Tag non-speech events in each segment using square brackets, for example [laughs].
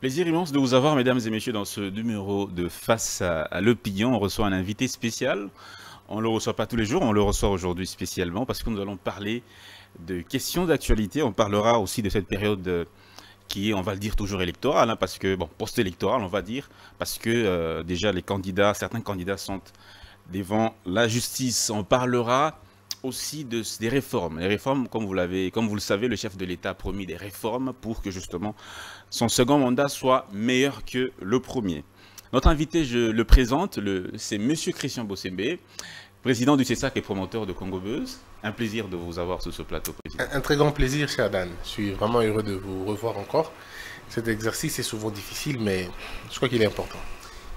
Plaisir immense de vous avoir, mesdames et messieurs, dans ce numéro de Face à, à l'opinion. On reçoit un invité spécial. On ne le reçoit pas tous les jours, on le reçoit aujourd'hui spécialement parce que nous allons parler de questions d'actualité. On parlera aussi de cette période euh, qui est, on va le dire, toujours électorale, hein, parce que, bon, post-électorale, on va dire, parce que euh, déjà les candidats, certains candidats sont devant la justice. On parlera aussi de, des réformes. Les réformes, comme vous, l'avez, comme vous le savez, le chef de l'État a promis des réformes pour que justement son second mandat soit meilleur que le premier. Notre invité, je le présente, c'est Monsieur Christian Bossembe, président du CESAC et promoteur de Congo Buzz. Un plaisir de vous avoir sur ce plateau, président. Un, un très grand plaisir, cher Dan. Je suis vraiment heureux de vous revoir encore. Cet exercice est souvent difficile, mais je crois qu'il est important.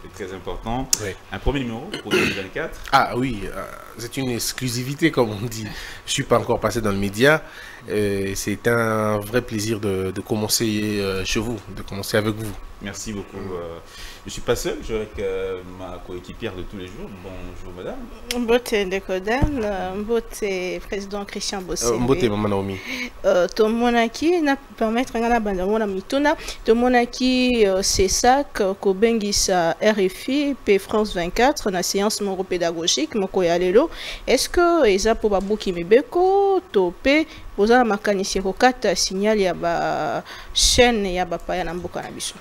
C'est très important. Oui. Un premier numéro pour 2024. Ah oui, euh, c'est une exclusivité, comme on dit. Je ne suis pas encore passé dans le média. Euh, c'est un vrai plaisir de, de commencer euh, chez vous, de commencer avec vous. Merci beaucoup. euh, je ne suis pas seul, je suis avec euh, ma coéquipière de tous les jours. Bonjour, madame. mbote ndeko dan euh, mbote président christian Euh, bosembe Mbote, Maman Naomi. Euh, tomonaki na permettre nga na banda mona mituna tomonaki euh, cesac euh, kobengisa rfi mpe france 24 na séance moko pédagogique moko ya lelo est ce que eza mpo babuki mibeko to mpe boza na makanisi kokata signal ya bachaîne ya bapaya na mboka na biso?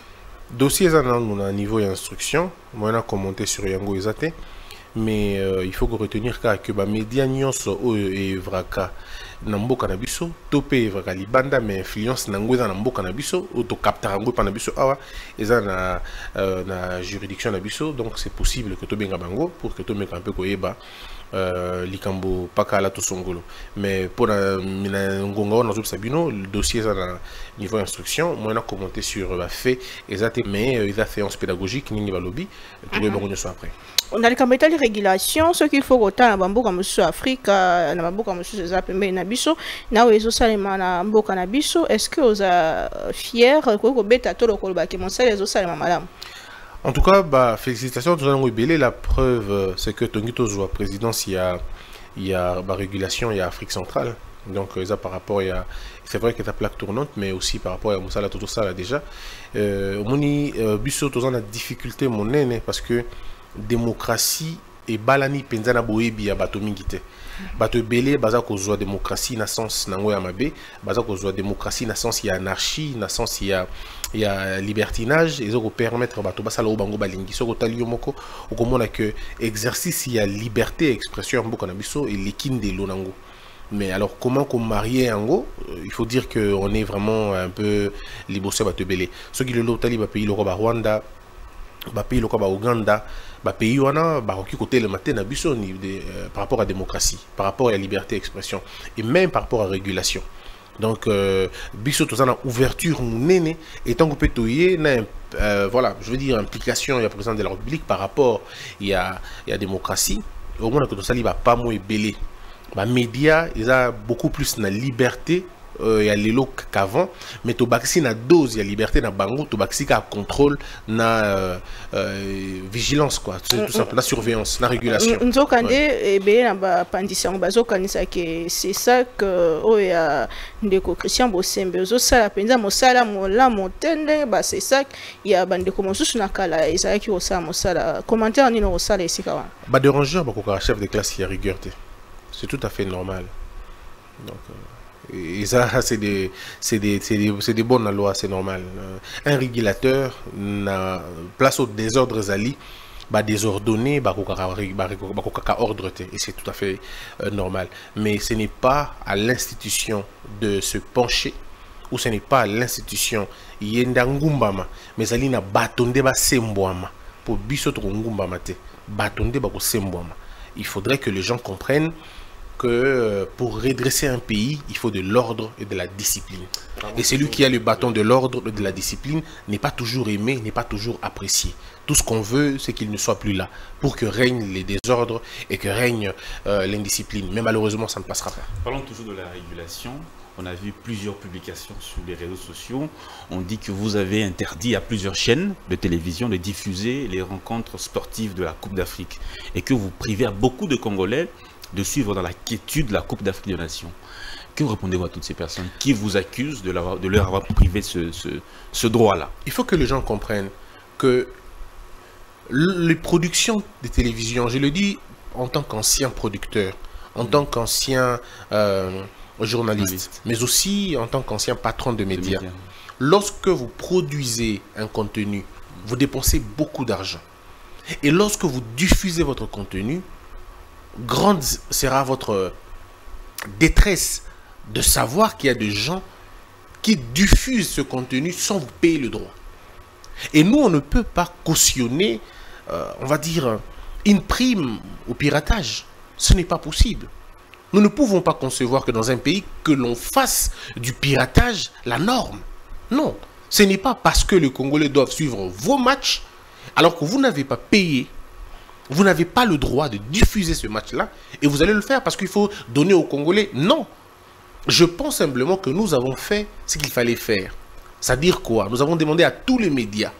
Dossier eza nanu na niveau ya instruction moi na commenté sur yango eza mais euh, il faut retenir kaka ke bamédia nyonso oyo evraka na mboka na biso to libanda mais influence nango eza na mboka na biso oyo yango na awa eza na, euh, na juridiction na donc c'est possible que tobenga bango pour que tomeka mpe koyeba euh, likambo mpaka ala tosongolo mais mpona na ngonga wana nazopesa bino le dossier eza na niveau instruction. Moi na commenté sur bafait eza te mais euh, eza séance pédagogique nini balobi. Tokoyeba bango nyonso après. Na likambo etali régulation soki kotala na bamboka mosusu ya afrika na bamboka mosusu eza pembeni na biso. Na oyo ezosalema na mboka na biso. Est ce que oza fier koki kobeta to lokolobaki mosala ezosalema malamu En tout cas, bah, félicitations à Touzan Belé. La preuve, euh, c'est que Tongi Tozo, présidence, il y a, il y a bah, régulation, il y a Afrique centrale. Donc, euh, ça par rapport, a, c'est vrai que ta plaque tournante, mais aussi par rapport à Moussala Toto Sala déjà. Euh, Moni, euh, Busso Tozan a difficulté mon nez parce que démocratie et balani penzana boebi ya bato mingi te bato ebele baza kozwa démocratie na sens nango ya mabe baza kozwa démocratie na sens ya anarchie na sens ya ya libertinage eza kopermettre bato basala oyo bango balingi soki otali yo moko okomona ke exercice ya liberté expression ya mboka na biso eleki ndelo nango mais alors comment qu'on marie yango Euh, il faut dire que on est vraiment un peu liboso ya bato ebele soki lelo otali bapays loko barwanda bapays lokola bauganda bapays wana bakoki kotelema te na biso euh, par rapport à démocratie par rapport à liberté d'expression et même par rapport à régulation donc euh, biso toza na ouverture monene etango mpe toye na voilà je veux dire implication de la république par rapport ya, ya démocratie. Omonaka tosali bapamo ebele bamédia eza beaucoup plus na liberté ya lelo qu'avant mais tobakisi na dose ya liberté na bango tobakisi kaka contrôle na euh, euh, vigilance quoi. Tout, tout simple na surveillance na régulation. Nzoka nde ebele na bapandisi yango bazokanisaki c'est ça que oyo ya ndeko christian bosembe ozosala mpenza mosala molamu te ndenge basesak ya bandeko mosusu na kala ezalaki kosala mosala. Commentaire nini okosala esika wana? Badérangeur bakokaka chef de classe ya rigueur te. C'est tout à fait normal. Donc euh, et ça [laughs] c'est des des des, des bonnes na loi c'est normal. Euh, un régulateur na place au désordre ezali badésordonné bakokaka ré- bareko- bakokaka ordre et c'est tout à fait euh, normal. Mais ce n'est pas à l'institution de se pencher ou ce n'est pas à l'institution yenda ngumbama mais ezali na bato nde basembwama po biso tokongumbama te bato nde bakosembwama il faudrait que les gens comprennent que euh, pour redresser un pays, il faut de l'ordre et de la discipline. Et celui qui a le bâton de l'ordre et de la discipline n'est pas toujours aimé, n'est pas toujours apprécié. Tout ce qu'on veut, c'est qu'il ne soit plus là, pour que règne les désordres et que règne euh, l'indiscipline. Mais malheureusement, ça ne passera pas. Parlons toujours de la régulation. On a vu plusieurs publications sur les réseaux sociaux. On dit que vous avez interdit à plusieurs chaînes de télévision de diffuser les rencontres sportives de la Coupe d'Afrique et que vous privez à beaucoup de Congolais de suivre dans la quiétude la Coupe d'Afrique des Nations. Que répondez-vous à toutes ces personnes qui vous accusent de, leur avoir privé ce, ce- ce droit-là? Il faut que les gens comprennent que les productions de télévision, je le dis en tant qu'ancien producteur, en tant qu'ancien euh, journaliste, Journaliste. mais aussi en tant qu'ancien patron de médias lorsque vous produisez un contenu, vous dépensez beaucoup d'argent. Et lorsque vous diffusez votre contenu, grande sera votre détresse de savoir qu'il y a des gens qui diffusent ce contenu sans vous payer le droit. Et nous, on ne peut pas cautionner, euh, on va dire, une prime au piratage. Ce n'est pas possible. Nous ne pouvons pas concevoir que dans un pays, que l'on fasse du piratage la norme. Non, ce n'est pas parce que les Congolais doivent suivre vos matchs, alors que vous n'avez pas payé, vous n'avez pas le droit de diffuser ce match-là, et vous allez le faire parce qu'il faut donner aux Congolais. Non, je pense simplement que nous avons fait ce qu'il fallait faire. C'est-à-dire quoi? Nous avons demandé à tous les médias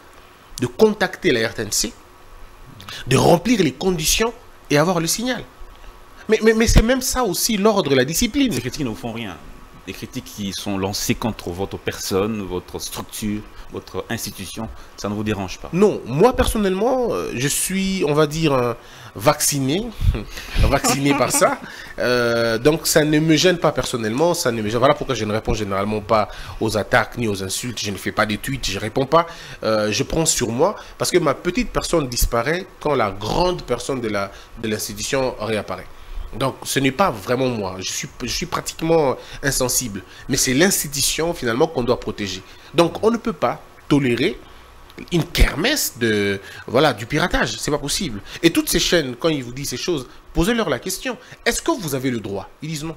de contacter la RTNC, de remplir les conditions et avoir le signal. Mais, mais, mais c'est même ça aussi l'ordre la discipline. Ces critiques ne font rien. Des critiques qui sont lancées contre votre personne, votre structure, votre institution, ça ne vous dérange pas. Non, moi personnellement, euh, je suis, on va dire, vacciné, [laughs] vacciné par ça. Euh, donc ça ne me gêne pas personnellement, ça ne me gêne. Voilà pourquoi je ne réponds généralement pas aux attaques ni aux insultes. Je ne fais pas des tweets, je réponds pas. Euh, je prends sur moi parce que ma petite personne disparaît quand la grande personne de la de l'institution réapparaît. Donc ce n'est pas vraiment moi, je suis, pratiquement insensible, mais c'est l'institution finalement qu'on doit protéger. Donc on ne peut pas tolérer une kermesse de voilà du piratage, c'est pas possible. Et toutes ces chaînes, quand ils vous disent ces choses, posez-leur la question. Est-ce que vous avez le droit? Ils disent non,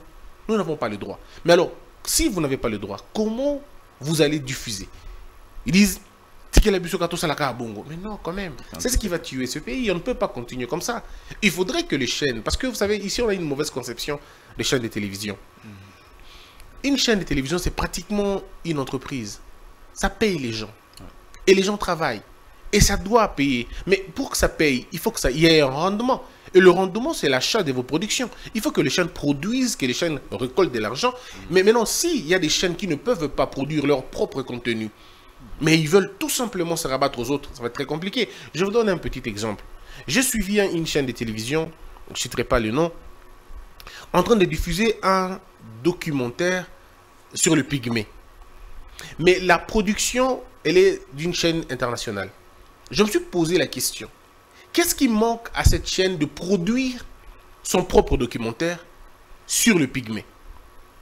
nous n'avons pas le droit. Mais alors, si vous n'avez pas le droit, comment vous allez diffuser? Ils disent Tikela biso à bongo. Mais non, quand même. C'est ce qui va tuer ce pays. On ne peut pas continuer comme ça. Il faudrait que les chaînes, parce que vous savez, ici on a une mauvaise conception des chaînes de télévision. Une chaîne de télévision, c'est pratiquement une entreprise. Ça paye les gens. Et les gens travaillent. Et ça doit payer. Mais pour que ça paye, il faut que ça y ait un rendement. Et le rendement, c'est l'achat de vos productions. Il faut que les chaînes produisent, que les chaînes récoltent de l'argent. Mais maintenant, s'il y a des chaînes qui ne peuvent pas produire leur propre contenu, mais ils veulent tout simplement se rabattre aux autres, ça va être très compliqué. Je vous donne un petit exemple. J'ai suivi un- une chaîne de télévision, je ne citerai pas le nom, en train de diffuser un documentaire sur le pygmée. Mais la production, elle est d'une chaîne internationale. Je me suis posé la question, qu'est-ce qui manque à cette chaîne de produire son propre documentaire sur le pygmée?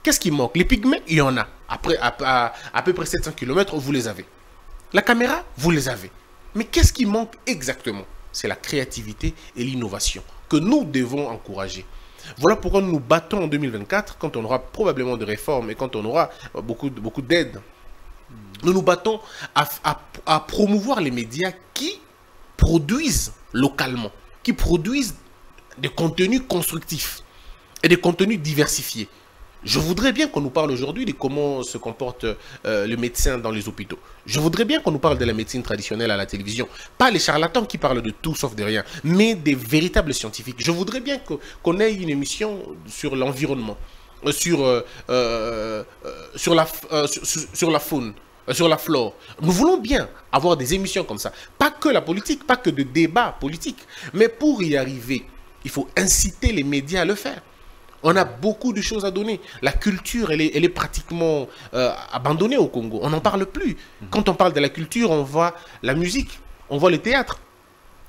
Qu'est-ce qui manque? Les pygmées, il y en a. Après, à, à- à peu près 700 km, vous les avez. La caméra, vous les avez. Mais qu'est-ce qui manque exactement? C'est la créativité et l'innovation que nous devons encourager. Voilà pourquoi nous nous battons en 2024, quand on aura probablement des réformes et quand on aura euh, beaucoup, beaucoup d'aide. Nous nous battons à promouvoir les médias qui produisent localement, qui produisent des contenus constructifs et des contenus diversifiés. Je voudrais bien qu'on nous parle aujourd'hui de comment se comporte euh, le médecin dans les hôpitaux. Je voudrais bien qu'on nous parle de la médecine traditionnelle à la télévision. Pas les charlatans qui parlent de tout sauf de rien, mais des véritables scientifiques. Je voudrais bien qu'on ait une émission sur l'environnement, euh, sur, euh, sur, la, sur, la faune, sur la flore. Nous voulons bien avoir des émissions comme ça. Pas que la politique, pas que de débats politiques. Mais pour y arriver, il faut inciter les médias à le faire. On a beaucoup de choses à donner. La culture, elle est, elle est pratiquement euh, abandonnée au Congo. On n'en parle plus. Quand on parle de la culture, on voit la musique, on voit le théâtre.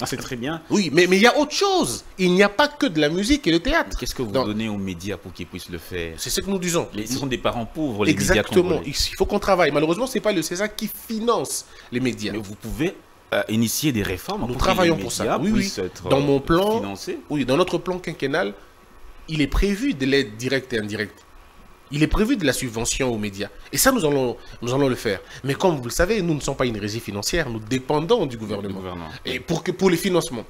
Ah, c'est très bien. Oui, mais mais il y a autre chose. Il n'y a pas que de la musique et le théâtre. Qu'est-ce que vous Donc, donnez aux médias pour qu'ils puissent le faire C'est ce que nous disons. Les- Ce sont des parents pauvres, les médias Exactement. Il faut qu'on travaille. Malheureusement, ce n'est pas le César qui finance les médias. Mais vous pouvez euh, initier des réformes Nous pour que travaillons les pour ça. Oui, oui. être Dans mon euh, plan- financés. Oui, dans notre plan quinquennal, il est prévu de l'aide directe et indirecte. Il est prévu de la subvention aux médias. Et ça, nous allons, nous allons le faire. Mais comme vous le savez, nous ne sommes pas une régie financière, nous dépendons du Le gouvernement. gouvernement. Et pour, que, pour les financements,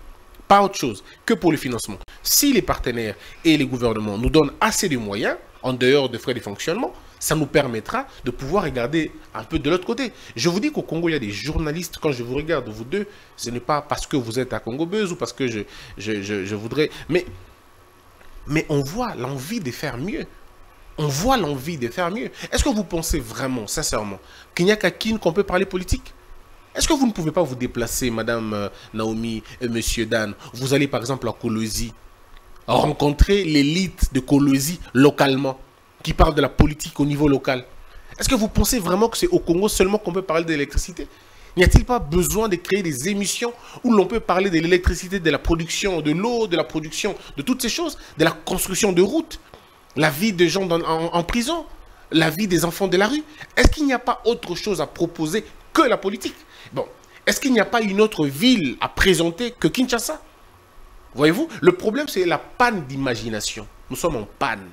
pas autre chose que pour les financements. Si les partenaires et les gouvernements nous donnent assez de moyens, en dehors de frais de fonctionnement, Ça nous permettra de pouvoir regarder un peu de l'autre côté. Je vous dis qu'au Congo, il y a des journalistes. Quand je vous regarde, vous deux, ce n'est pas parce que vous êtes à Congo Buzz ou parce que je, je, je, je voudrais. Mais, mais on voit l'envie de faire mieux. On voit l'envie de faire mieux. Est-ce que vous pensez vraiment, sincèrement, qu'il n'y a qu'à Kin qu'on peut parler politique? Est-ce que vous ne pouvez pas vous déplacer, Madame euh, Naomi et Monsieur Dan? Vous allez par exemple à Colosie, rencontrer l'élite de Colosie localement, qui parle de la politique au niveau local. Est-ce que vous pensez vraiment que c'est au Congo seulement qu'on peut parler d'électricité? N'y a-t-il pas besoin de créer des émissions où l'on peut parler de l'électricité, de la production de l'eau, de la production de toutes ces choses, de la construction de routes, la vie des gens en prison, la vie des enfants de la rue? Est-ce qu'il n'y a pas autre chose à proposer que la politique? Bon, est-ce qu'il n'y a pas une autre ville à présenter que Kinshasa? Voyez-vous, le problème, c'est la panne d'imagination. Nous sommes en panne.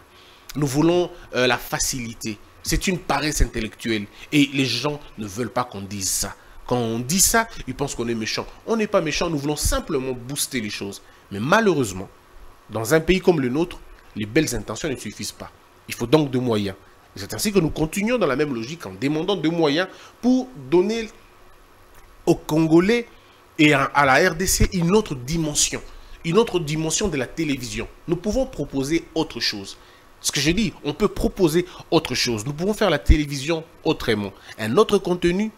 Nous voulons euh, la facilité. C'est une paresse intellectuelle. Et les gens ne veulent pas qu'on dise ça. Quand on dit ça, ils pensent qu'on est méchant. On n'est pas méchant, nous voulons simplement booster les choses. Mais malheureusement, dans un pays comme le nôtre, les belles intentions ne suffisent pas. Il faut donc de moyens. C'est ainsi que nous continuons dans la même logique en demandant de moyens pour donner aux Congolais et à la RDC une autre dimension, une autre dimension de la télévision. Nous pouvons proposer autre chose. Ce que je dis, on peut proposer autre chose. Nous pouvons faire la télévision autrement. Un autre contenu,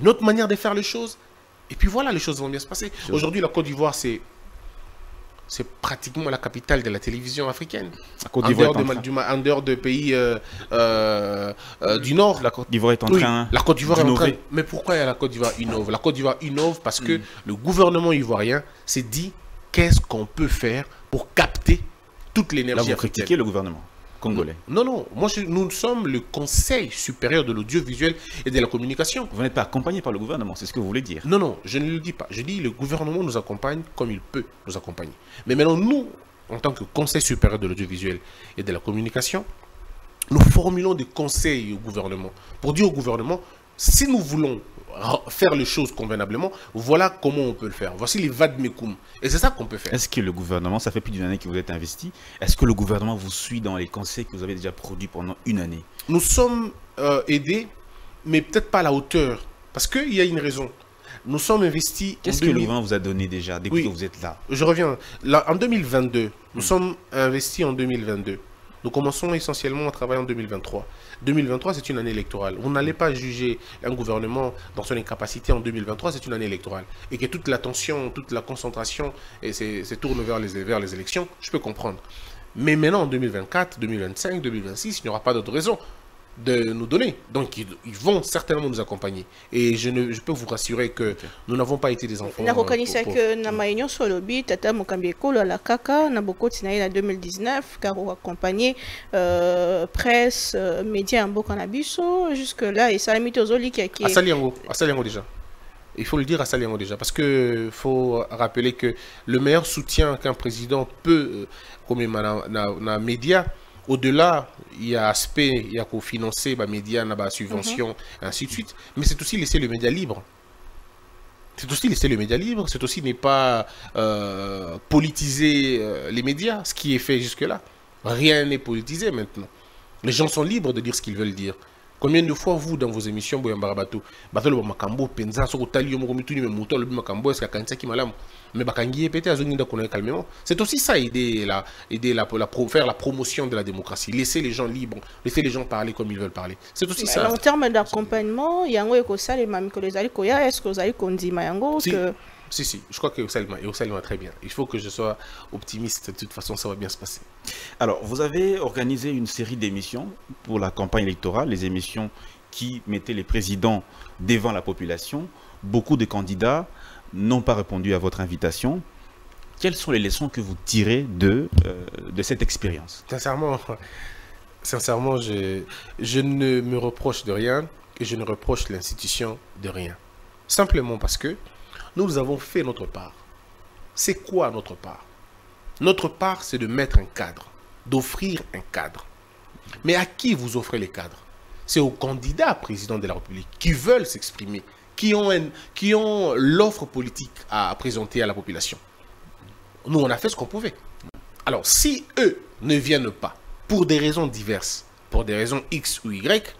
une autre manière de faire les choses. Et puis voilà, les choses vont bien se passer. Aujourd'hui, la Côte d'Ivoire, c'est c'est pratiquement la capitale de la télévision africaine. La Côte en, d'Ivoire en de, train- du ma- en dehors de pays euh, euh, euh, du Nord. La Côte d'Ivoire est en Oui, train la Côte d'Ivoire est en train. Mais pourquoi la Côte d'Ivoire innove? La Côte d'Ivoire innove parce Mm. que le gouvernement ivoirien s'est dit qu'est-ce qu'on peut faire pour capter toute Là, l'énergie vous africaine? critiquez le gouvernement congolais. Non, non, moi je- nous sommes le Conseil supérieur de l'audiovisuel et de la communication. Vous n'êtes pas accompagné par le gouvernement, c'est ce que vous voulez dire. Non, non, je ne le dis pas. Je dis le gouvernement nous accompagne comme il peut nous accompagner. Mais maintenant, nous, en tant que Conseil supérieur de l'audiovisuel et de la communication, nous formulons des conseils au gouvernement pour dire au gouvernement, si nous voulons faire les choses convenablement, voilà comment on peut le faire. Voici les vademecum. Et c'est ça qu'on peut faire. Est-ce que le gouvernement, ça fait plus d'une année que vous êtes investi, est-ce que le gouvernement vous suit dans les conseils que vous avez déjà produits pendant une année? Nous sommes euh, aidés, mais peut-être pas à la hauteur. Parce qu'il y a une raison. Nous sommes investis. Qu'est-ce que le 2000 gouvernement vous a donné déjà depuis Oui. que vous êtes là? Je reviens. Là, en 2022, nous sommes investis en 2022. Nous commençons essentiellement à travailler en 2023. 2023, c'est une année électorale. Vous n'allez pas juger un gouvernement dans son incapacité en 2023, c'est une année électorale. Et que toute l'attention, toute la concentration et se tourne vers les, vers les élections, je peux comprendre. Mais maintenant, en 2024, 2025, 2026, il n'y aura pas d'autre raison de nous donner. Donc, ils, ils vont certainement nous accompagner. Et je, ne, je peux vous rassurer que nous n'avons pas été des enfants. euh, pour- pour- ke na mai nyonso alobi tata mokambi ekolo alakaka na bokoti na ye na 2019 car oaccompagne euh, presse euh, média ya mboka na biso jusque là esalami te ozolikiaki Asali yango, asali yango déjà. Il faut le dire à Saliango déjà, parce que faut rappeler que le meilleur soutien qu'un président peut, euh, comme na, na, na média, au-delà, il y a aspect, il y a qu'au financer, bah, média, na, bah, subvention, ainsi de suite, mais c'est aussi laisser le média libre. C'est aussi laisser le média libre, c'est aussi ne pas euh, politiser euh, les médias, ce qui est fait jusque-là. Rien n'est politisé maintenant. Les gens sont libres de dire ce qu'ils veulent dire. Combien de fois vous dans vos émissions boyamba bato bato lo makambo penza soko tali yo moko mituni me moto lo makambo est-ce kanisa ki malamu. Mais bakangi pété azongi ndako na calmement. C'est aussi ça aider la aider la, faire la promotion de la démocratie. Laisser les gens libres laisser les gens parler comme ils veulent parler. C'est aussi ça. en terme d'accompagnement yango ekosalema mikolo ezali koya est ce que kondima yango que si si je crois que Salima et Salima très bien il faut que je sois optimiste de toute façon ça va bien se passer Alors, vous avez organisé une série d'émissions pour la campagne électorale, les émissions qui mettaient les présidents devant la population. Beaucoup de candidats n'ont pas répondu à votre invitation. Quelles sont les leçons que vous tirez de, euh, de cette expérience? Sincèrement, sincèrement, je, je ne me reproche de rien et je ne reproche l'institution de rien. Simplement parce que nous avons fait notre part. C'est quoi notre part? Notre part, c'est de mettre un cadre, d'offrir un cadre. Mais à qui vous offrez les cadres? C'est aux candidats président de la République qui veulent s'exprimer, qui ont, ont l'offre politique à présenter à la population. Nous, on a fait ce qu'on pouvait. Alors, si eux ne viennent pas, pour des raisons diverses, pour des raisons X ou Y,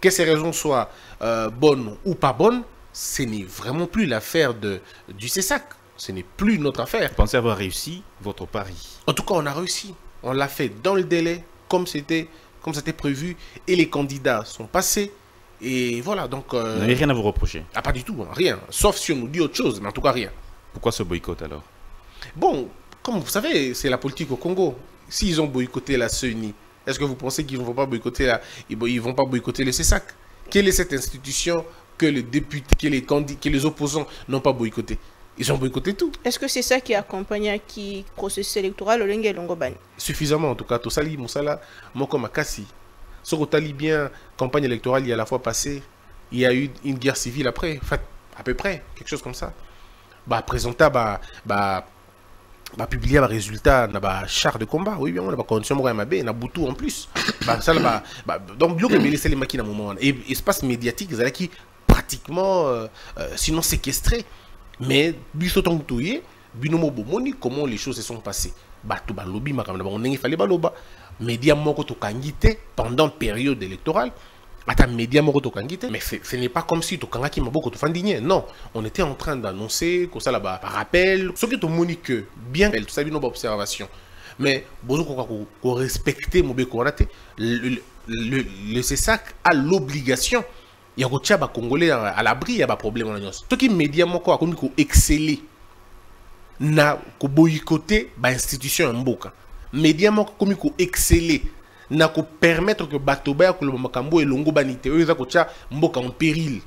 que ces raisons soient euh, bonnes ou pas bonnes, ce n'est vraiment plus l'affaire de- du CESAC. Ce n'est plus notre affaire. Vous pensez avoir réussi votre pari? En tout cas, on a réussi. On l'a fait dans le délai, comme c'était comme c'était prévu, et les candidats sont passés. Et voilà, donc... euh, Vous n'avez rien à vous reprocher? ah, pas du tout, hein, rien. Sauf si on nous dit autre chose, mais en tout cas, rien. Pourquoi ce boycott alors? Bon, comme vous savez, c'est la politique au Congo. S'ils ont boycotté la CENI, est-ce que vous pensez qu'ils ne vont pas boycotter la... ils vont pas boycotter le CESAC Quelle est cette institution que les députés, que les candidats, que les opposants n'ont pas boycotté Ils ont boycotté tout. Est-ce que c'est ça qui accompagne qui processus électoral au Lenge Longobani? Suffisamment, en tout cas. Tosali, Moussala, Moko Makassi. Sokotali bien, campagne électorale, il y a la fois passée, il y a eu une guerre civile après, enfin, à peu près, quelque chose comme ça. Bah, présenta, bah, bah, bah, publier un résultat, na bah, char de combat, oui, bien, on a bah, condition, moi, mabé, na boutou en plus. Bah, ça, bah, bah, donc, bloc mais laisser les maquines à un moment. Et espace médiatique, allaient qui pratiquement, euh, euh, sinon séquestrés. Mais, biso tong touye, binomo bomoni, comment les choses se sont passées. Bah, tout bah, lobby, ma kamana, bah, on n'est fallait baloba. Média moko to kangite pendant période électorale. Ata média moko to kangite. Mais ce n'est pas comme si to kangaki maboko to fandigné. Non. On était en train d'annoncer, que ça là-bas, rappel. Ce qui te moni que, bien, tout ça, binomo observation. Mais, bozo ko ko- ko respecter mo beko wana te. Le, le, le, le CESAC a l'obligation ya kotia bacongolais à à l'abri ya baproblème wana nyonso. Soki média moko akomi koexcele na koboyikote bainstitution ya mboka. Média moko akomi koexcele na kopermettre ke bato baya koloba makambo elongo bani te oyo eza kotia mboka en péril.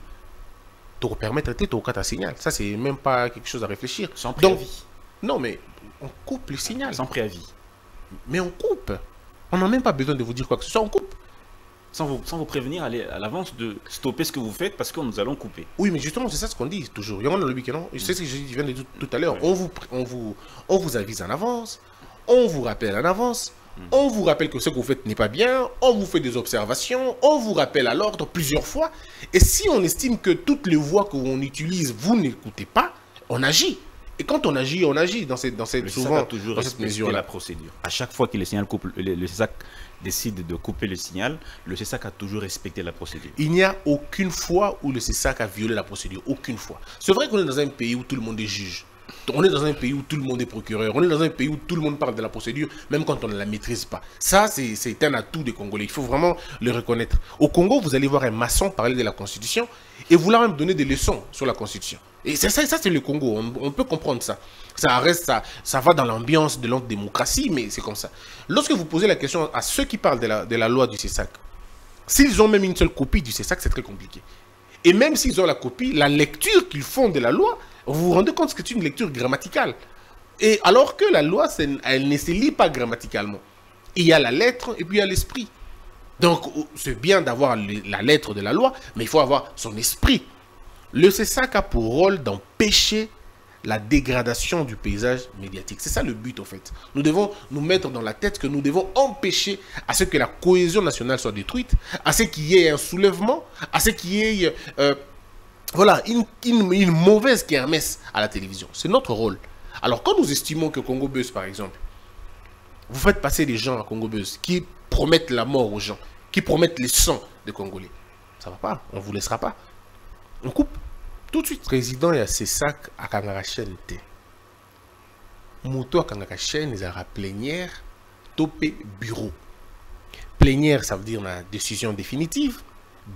Tokopermettre te tokokata signal. Ça c'est même pas quelque chose à réfléchir. Sans donc préavis. non mais on coupe le signal. Sans préavis. mais on coupe. On n'a même pas besoin de vous dire quoi que ce soit on coupe Sans vous, sans vous prévenir à l'avance de stopper ce que vous faites parce que nous allons couper. Oui, mais justement, c'est ça ce qu'on dit toujours. Il y a un lobby qui non. C'est ce que je viens de dire tout à l'heure. Ouais. On, vous, on, vous, on vous avise en avance, on vous rappelle en avance, on vous rappelle que ce que vous faites n'est pas bien, on vous fait des observations, on vous rappelle à l'ordre plusieurs fois. Et si on estime que toutes les voies que l'on utilise, vous n'écoutez pas, on agit. Et quand on agit, on agit dans cette, dans cette, Le CESAC souvent, a toujours dans cette respecté mesure-là. la procédure. À chaque fois que le signal coupe, le, le CESAC décide de couper le signal, le CESAC a toujours respecté la procédure. Il n'y a aucune fois où le CESAC a violé la procédure. Aucune fois. C'est vrai qu'on est dans un pays où tout le monde est juge. On est dans un pays où tout le monde est procureur. On est dans un pays où tout le monde parle de la procédure, même quand on ne la maîtrise pas. Ça, c'est un atout des Congolais. Il faut vraiment le reconnaître. Au Congo, vous allez voir un maçon parler de la Constitution et vouloir même donner des leçons sur la Constitution. Et ça, ça c'est le Congo. On, peut comprendre ça. Ça reste, ça, ça va dans l'ambiance de l'antidémocratie, mais c'est comme ça. Lorsque vous posez la question à ceux qui parlent de la, de la loi du CESAC, S'ils ont même une seule copie du CESAC, c'est très compliqué. Et même s'ils ont la copie, la lecture qu'ils font de la loi, vous vous rendez compte que c'est une lecture grammaticale. Et alors que la loi, elle ne se lit pas grammaticalement. Il y a la lettre et puis il y a l'esprit. Donc, c'est bien d'avoir la lettre de la loi, mais il faut avoir son esprit. Le CESAC a pour rôle d'empêcher la dégradation du paysage médiatique. C'est ça le but, en fait. Nous devons nous mettre dans la tête que nous devons empêcher à ce que la cohésion nationale soit détruite, à ce qu'il y ait un soulèvement, à ce qu'il y ait euh, une, mauvaise kermesse à la télévision. C'est notre rôle. Alors, quand nous estimons que Congo Buzz, par exemple, vous faites passer des gens à Congo Buzz qui promettent la mort aux gens, qui promettent les sangs des Congolais, ça va pas, on vous laissera pas. On coupe tout de suite. Président ya CESAC akangaka chaîne te. Moto akangaka chaîne ezalaka plénière to pe bureau. Plénière, ça veut dire la décision définitive.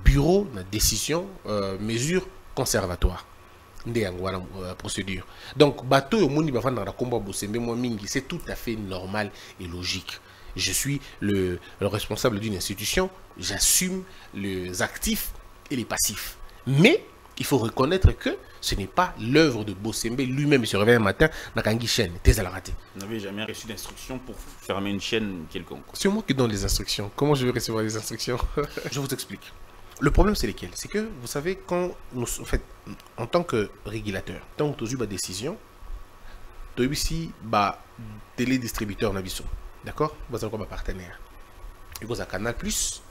Bureau, la décision, euh, mesure conservatoire. wana euh, procédure donc mingi c'est tout à fait normal et logique je suis le responsable d'une institution j'assume les actifs et les passifs mais il faut reconnaître que ce n'est pas l'œuvre de Bosembe lui-même il se réveille un matin nakangi chaîne tezalaka te Vous n'avez jamais reçu d'instruction pour fermer une chaîne quelconque. c'est moi qui donne les instructions. Comment je vais recevoir les instructions? [laughs] Je vous explique. Le problème, c'est lesquels? C'est que, vous savez, quand nous, en fait, en tant que régulateur, tant que tu as une décision, tu as télédistributeur. D'accord? Vous avez quoi, partenaire Et vous avez Canal Plus,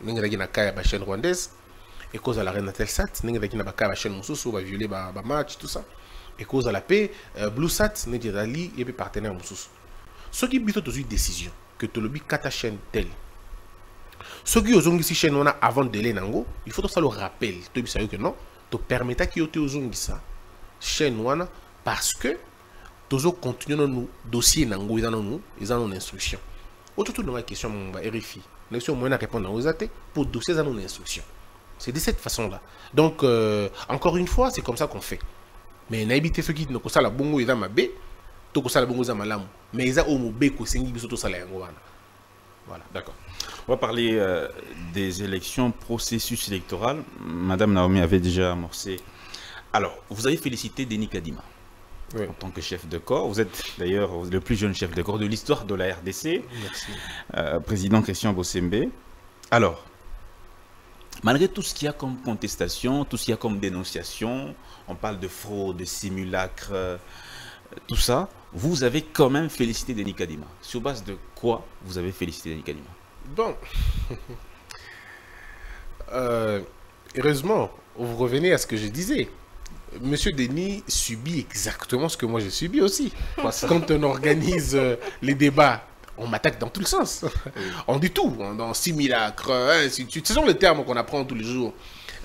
vous avez une chaîne rwandaise, et cause à la reine Telsat, vous avez une chaîne Moussous, va violer ba match, tout ça. Et cause à la paix, euh, BlueSat, vous avez et puis partenaire qui est plutôt une décision, tu as kata chaîne telle. soki ozongisi chaîne wana avant délai nango il faut tosala rappel toyebisa yo ke non? Topermetaki yo te ozongisa chaîne parce que tozocontinue nanu dossier nango eza nanu eza nanu instruction ototundanga question mongba rfi lection moyen à répondre nango eza te dossier eza c'est de cette façon là donc euh, encore une fois c'est comme ça qu'on fait mais nayebi te soki nakosala bongo eza mabe tokosala bongo eza malamu mais eza oyo mobeko esengi biso tosala yango wana Voilà, d'accord. On va parler euh, des élections, processus électoral. Madame Naomi avait déjà amorcé. Alors, vous avez félicité Denis Kadima Oui. en tant que chef de corps. Vous êtes d'ailleurs le plus jeune chef de corps de l'histoire de la RDC, merci euh, président Christian Bossembe. Alors, malgré tout ce qu'il y a comme contestation, tout ce qu'il y a comme dénonciation, on parle de fraude, de simulacre, euh, tout ça, vous avez quand même félicité Denis Kadima. Sur base de quoi vous avez félicité Denis Kadima? Bon. [laughs] Euh, heureusement, vous revenez à ce que je disais. Monsieur Denis subit exactement ce que moi j'ai subi aussi. Quand on organise euh, les débats, on m'attaque dans tous les sens. [laughs] On dit tout, on- dans simulacre, ainsi de suite. Ce sont les termes qu'on apprend tous les jours,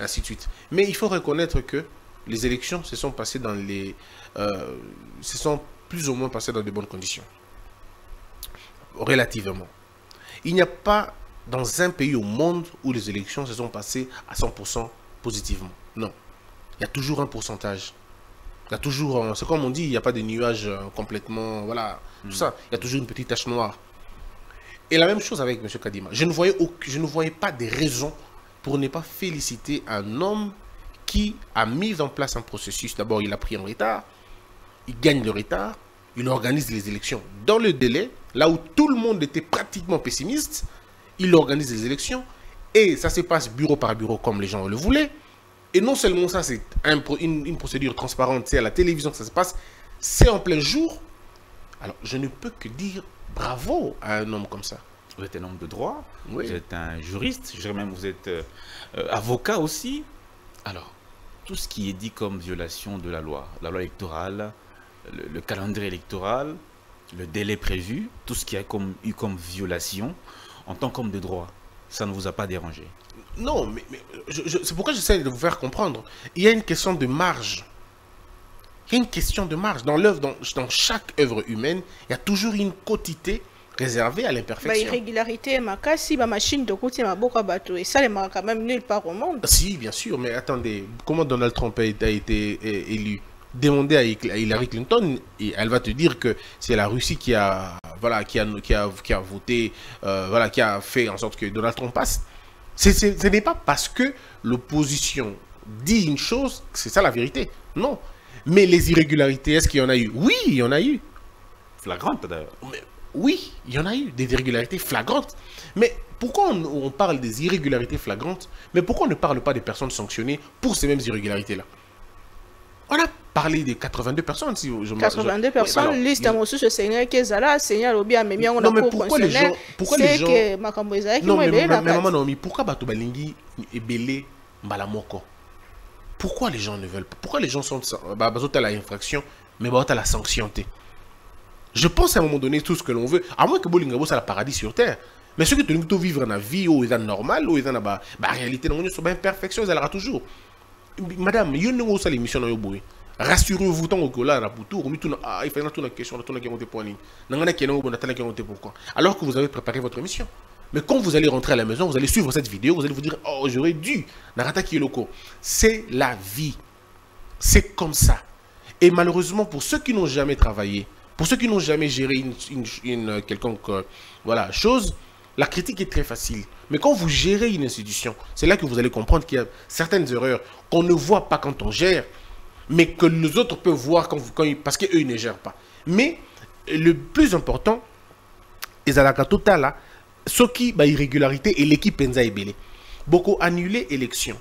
ainsi de suite. Mais il faut reconnaître que les élections se sont passées dans les... euh, se sont plus ou moins passées dans de bonnes conditions. Relativement. Il n'y a pas dans un pays au monde où les élections se sont passées à 100% positivement. Non. Il y a toujours un pourcentage. Il y a toujours, c'est comme on dit, il n'y a pas de nuages euh, complètement, voilà, tout ça. Il y a toujours une petite tache noire. Et la même chose avec M. Kadima. Je ne, voyais je ne voyais pas de raison pour ne pas féliciter un homme qui a mis en place un processus. D'abord, il a pris en retard, il gagne le retard, il organise les élections dans le délai, là où tout le monde était pratiquement pessimiste, il organise les élections, et ça se passe bureau par bureau comme les gens le voulaient. Et non seulement ça, c'est une, une procédure transparente, c'est à la télévision que ça se passe, c'est en plein jour. Alors, je ne peux que dire bravo à un homme comme ça. Vous êtes un homme de droit, Oui. vous êtes un juriste, je dirais même vous êtes euh, euh, avocat aussi. Alors, tout ce qui est dit comme violation de la loi, la loi électorale, le, le calendrier électoral, le délai prévu, tout ce qui a comme, eu comme violation, en tant qu'homme de droit, ça ne vous a pas dérangé? Non, mais, mais c'est pourquoi j'essaie de vous faire comprendre. Il y a une question de marge. Il y a une question de marge. Dans l'œuvre, dans, dans chaque œuvre humaine, il y a toujours une quotité réservée à Bah, l'imperfection. irrégularité makasi bamachine tokuti maboko ya bato esalemaka quand même nulle part au monde Si, bien sûr, mais attendez, comment Donald Trump a été, élu? Demandez à Hil- à Hillary Clinton, et elle va te dire que c'est la Russie qui a, voilà, qui a, qui a, qui a voté, euh, voilà, qui a fait en sorte que Donald Trump passe. Ce n'est pas parce que l'opposition dit une chose que c'est ça la vérité. Non. Mais les irrégularités, est-ce qu'il y en a eu? Oui, il y en a eu. Flagrante d'ailleurs. Mais oui, il y en a eu des irrégularités flagrantes. Mais pourquoi on, on parle des irrégularités flagrantes Mais pourquoi on ne parle pas des personnes sanctionnées pour ces mêmes irrégularités-là? On a parlé des 82 personnes. Si je, je- 82 oui, personnes alors, liste ya mosusu esengaki ezala seigne alobi amemi yango na Non, mais pourquoi les gens- pourquoi les gens- que Non, mais, mais, mais maman kati Naomi, pourquoi Bato Balingi ebele mbala moko Pourquoi les gens ne veulent pas? Pourquoi les gens sont bah, à la infraction, mais à la sanction Je pense à un moment donné tout ce que l'on veut, à moins que Bolingabo soit le paradis sur terre. Mais ceux qui te disent vivre dans la vie où ils sont normal, où ils sont dans la bah, réalité, dans la imperfection, ils aura toujours. Madame, il y a une émission dans le. Rassurez-vous tant que là, tout, ah, il faut tout la question, tout la question pour pourquoi Alors que vous avez préparé votre émission. Mais quand vous allez rentrer à la maison, vous allez suivre cette vidéo, vous allez vous dire Oh, j'aurais dû. Narata loco. C'est la vie. C'est comme ça. Et malheureusement, pour ceux qui n'ont jamais travaillé, pour ceux qui n'ont jamais géré une, une quelconque euh, chose, la critique est très facile. Mais quand vous gérez une institution, c'est là que vous allez comprendre qu'il y a certaines erreurs qu'on ne voit pas quand on gère, mais que les autres peuvent voir quand parce qu'eux, ils ne gèrent pas. Mais le plus important, ezalaka totala soki bairrégularité eleki mpenza ebele boko annule élection.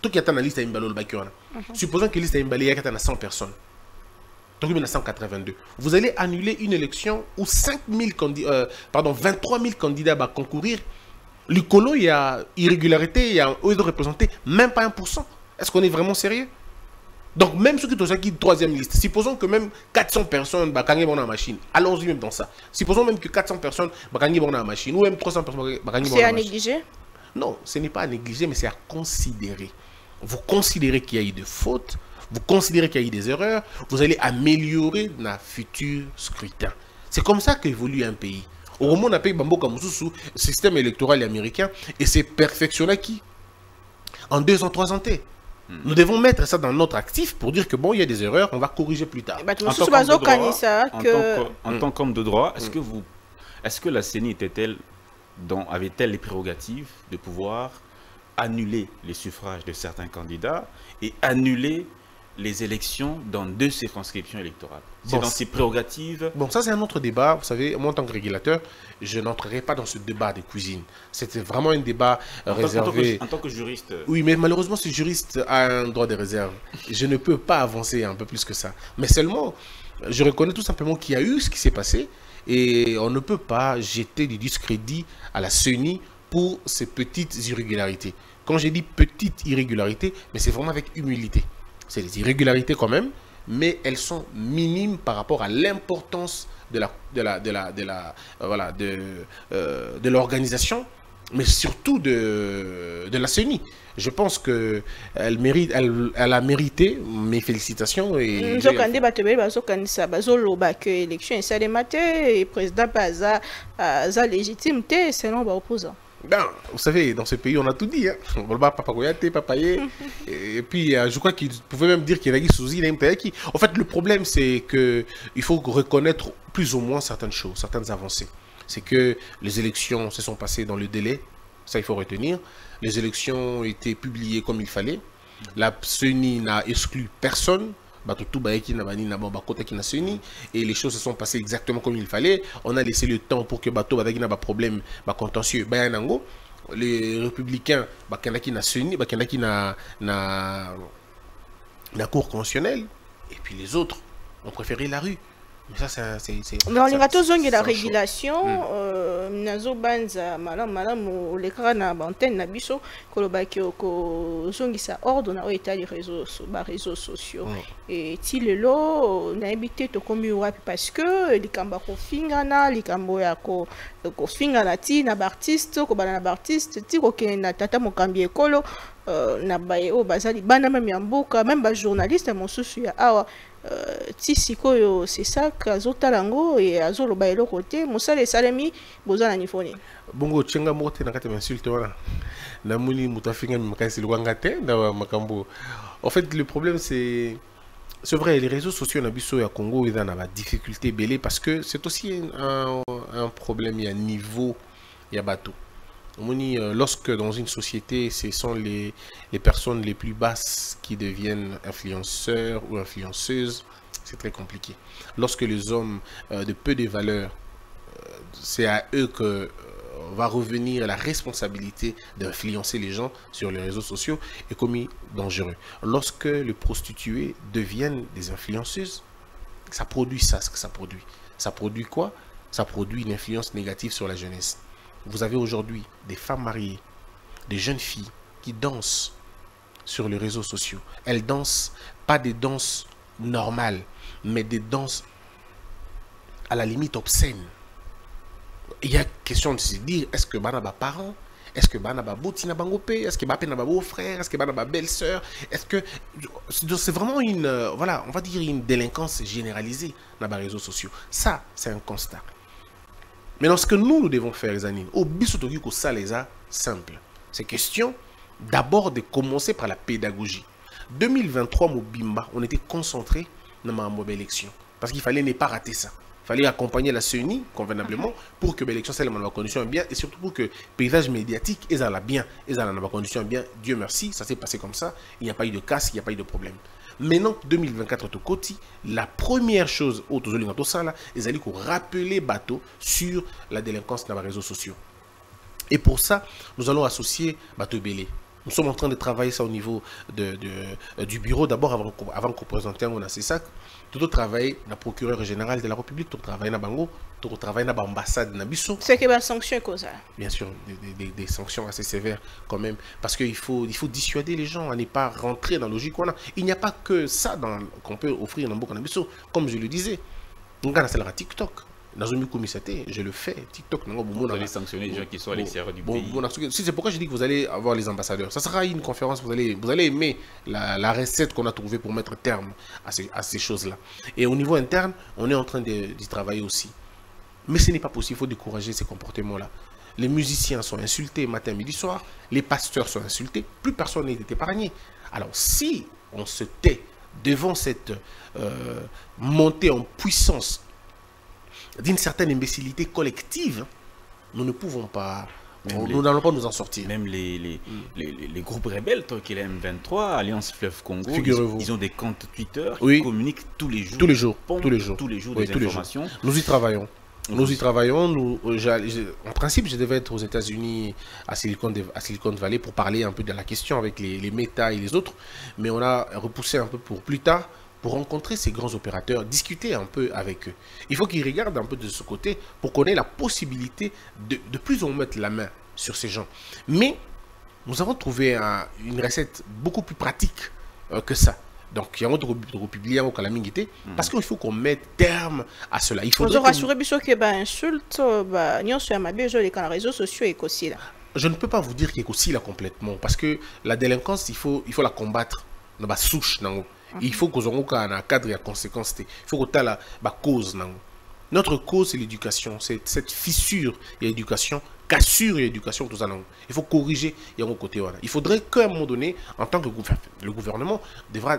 Toki ata na liste ya mibale olobaki wana supposons que liste mibale eyaki ata na 100 personnes. Tokomi na 182 vous allez annuler une élection où 5000 candi euh, pardon 23 000 candidats baconcourir likolo ya irrégularité ya oyo ezo représenter même pas 1% est-ce qu'on est vraiment sérieux? Donc, même ceux qui sont qui troisième liste, supposons que même 400 personnes bakangi dans la machine. Allons-y même dans ça. Supposons même que 400 personnes bakangi dans la machine, ou même 300 personnes bakangi dans C'est à machine. négliger? Non, ce n'est pas à négliger, mais c'est à considérer. Vous considérez qu'il y a eu des fautes, vous considérez qu'il y a eu des erreurs, vous allez améliorer dans le futur scrutin. C'est comme ça qu'évolue un pays. Au moment où on a payé Bambo Kamususu, le système électoral américain, et c'est perfectionné qui En deux ans, trois ans. Nous devons mettre ça dans notre actif pour dire que bon, il y a des erreurs, on va corriger plus tard. bato En mosusu tant qu'homme de droit, bazokanisa En que tant qu'homme de droit, est-ce que vous, est-ce que la CENI était-elle, avait-elle les prérogatives de pouvoir annuler les suffrages de certains candidats et annuler les élections dans deux circonscriptions électorales C'est Bon, dans ses prérogatives. Bon, ça c'est un autre débat. Vous savez, moi en tant que régulateur, je n'entrerai pas dans ce débat de cuisine. C'était vraiment un débat En en tant réservé. que, en tant que juriste, Oui, mais malheureusement, ce juriste a un droit de réserve. Je ne peux pas avancer un peu plus que ça. Mais seulement, je reconnais tout simplement qu'il y a eu ce qui s'est passé et on ne peut pas jeter du discrédit à la CENI pour ces petites irrégularités. Quand j'ai dit petites irrégularités, mais c'est vraiment avec humilité. C'est des irrégularités quand même, mais elles sont minimes par rapport à l'importance de la, de la, de la, de la, euh, voilà, de, euh, de l'organisation, mais surtout de, de la CENI. Je pense que elle mérite, elle, elle a mérité mes félicitations et nzokande bato ebele bazokanisa bazoloba ke élection esalema te président mpe aza aza légitime te selon baopposant Ben, vous savez, dans ce pays, on a tout dit. Hein. On va Papa Koyate, Papa Ye. [laughs] Et puis, euh, je crois qu'il pouvait même dire qu'il y a qui Souzi, qui. En fait, le problème, c'est que il faut reconnaître plus ou moins certaines choses, certaines avancées. C'est que les élections se sont passées dans le délai. Ça, il faut retenir. Les élections ont été publiées comme il fallait. La CENI n'a exclu personne. Bato tout bayaki na bani na bon bakota ki na CENI et les choses se sont passées exactement comme il fallait. On a laissé le temps pour que bato problème contentieux baya nango. Les républicains bakendaki na na cour constitutionnelle et puis les autres ont préféré la rue. Mais ça c'est c'est mais olinga ça- tozongela c'est un choix. régulation euh, nazobanza malamu malamu olekaka na baantenne na biso kolobaki kozongisa ordre na oyo etali baréseau sociaux Mm. e ti lelo nayebi te tokomi wapi parce que likambo ya kofingana likambo ya ko- kofingana ti na baartiste kobana na baartiste ti kokende na tata mokambi ekolo euh, na baye oyo baza libanda meme ya mboka meme bajournaliste mosusu ya awa euh, ti sikoyo sesak azotala yango e azoloba eloko te mosala esalemi boza na niveau nini bongo tyenga moko te na kati ya insulte wana. Namoni moto afingami makasi likwanga te na makambo. En fait le problème c'est c'est vrai les réseaux sociaux na biso ya congo eza na badifficulté ebele parce que c'est aussi un, un problème ya niveau ya bato euh, lorsque dans une société ce sont les, les personnes les plus basses qui deviennent influenceurs ou influenceuses c'est très compliqué lorsque les hommes euh, de peu de valeur c'est à eux que euh, va revenir la responsabilité d'influencer les gens sur les réseaux sociaux est commis dangereux. Lorsque les prostituées deviennent des influenceuses, ça produit ça, ce que ça produit. Ça produit quoi? Ça produit une influence négative sur la jeunesse. Vous avez aujourd'hui des femmes mariées, des jeunes filles qui dansent sur les réseaux sociaux. Elles dansent pas des danses normales, mais des danses à la limite obscènes. Il y a question de se dire est-ce que bana ba parents est-ce que bana ba boti na bango pe est-ce que ba pe na ba beau-frère est-ce que bana ba belle-sœur est-ce que c'est c'est vraiment une euh, voilà on va dire une délinquance généralisée dans les réseaux sociaux. Ça c'est un constat maintenant ce que nous nous devons faire les amis au biso toki ko ça les a simple c'est question d'abord de commencer par la pédagogie 2023 Mobimba on était concentré dans ma mauvaise élection parce qu'il fallait ne pas rater ça il fallait accompagner la CENI convenablement pour que l'élection soit dans les conditions bien et surtout pour que le paysage médiatique est là bien, est dans les conditions bien. Dieu merci, ça s'est passé comme ça. Il n'y a pas eu de casse, il n'y a pas eu de problème. Maintenant, 2024 au côté, la première chose au ça là, c'est qu'on rappeler bateau sur la délinquance dans les réseaux sociaux. Et pour ça, nous allons associer Bateau Belé. Nous sommes en train de travailler ça au niveau euh, du bureau, d'abord avant, avant qu'on présente un CESAC. Tout travailler la procureure générale de la République, tout travailler dans Bango, tout travailler dans l'ambassade de Nabiso. c'est que basanction ekozala Bien sûr, des, des- des- des sanctions assez sévères quand même. Parce qu'il faut, il faut dissuader les gens à ne pas rentrer dans la logique qu'on a. Il n'y a pas que ça qu'on peut offrir dans Boka Nabiso. Comme je le disais, on a la TikTok. Je le fais. TikTok, non, Vous allez sanctionner les gens qui sont à l'extérieur du pays. c'est pourquoi je dis que vous allez avoir les ambassadeurs. Ça sera une conférence, vous allez, vous allez aimer la, la recette qu'on a trouvée pour mettre terme à ces, à ces choses-là. Et au niveau interne, on est en train de- d'y travailler aussi. Mais ce n'est pas possible, il faut décourager ces comportements-là. Les musiciens sont insultés matin, midi, soir. Les pasteurs sont insultés. Plus personne n'est épargné. Alors si on se tait devant cette euh, montée en puissance d'une certaine imbécilité collective, nous ne pouvons pas, Même nous n'allons pas nous en sortir. Même les, les, les, les- les groupes rebelles, toi qui est la M23, Alliance Fleuve Congo, ils, ils ont des comptes Twitter Oui. qui communiquent tous les jours. Tous les jours, pompent tous les jours. Tous les jours Oui, des tous les jours. informations. Nous y travaillons. Nous y travaillons. Nous, euh, en principe, je devais être aux États-Unis, à Silicon, à Silicon Valley, pour parler un peu de la question avec les, les Meta et les autres. Mais on a repoussé un peu pour plus tard, pour rencontrer ces grands opérateurs, discuter un peu avec eux. Il faut qu'ils regardent un peu de ce côté pour qu'on ait la possibilité de, de plus en mettre la main sur ces gens. Mais nous avons trouvé un- une recette beaucoup plus pratique euh, que ça. Donc, il y a un autre publié au Kalamingité, parce qu'il faut qu'on mette terme à cela. Il faudrait ozo que- rassure biso ke bainsulte banyonso ya mabe ezoleka na réseaux sociaux ekosila je ne peux pas vous dire qu'il est aussi là complètement parce que la délinquance il faut il faut la combattre dans la souche nango il faut qu'on ait un cadre et conséquence il faut qu'on ait la cause nango. Notre cause c'est l'éducation. C'est cette fissure et l'éducation cassure et l'éducation tout ça nango. Il faut corriger il faudrait qu'à un moment donné en tant que le gouvernement devra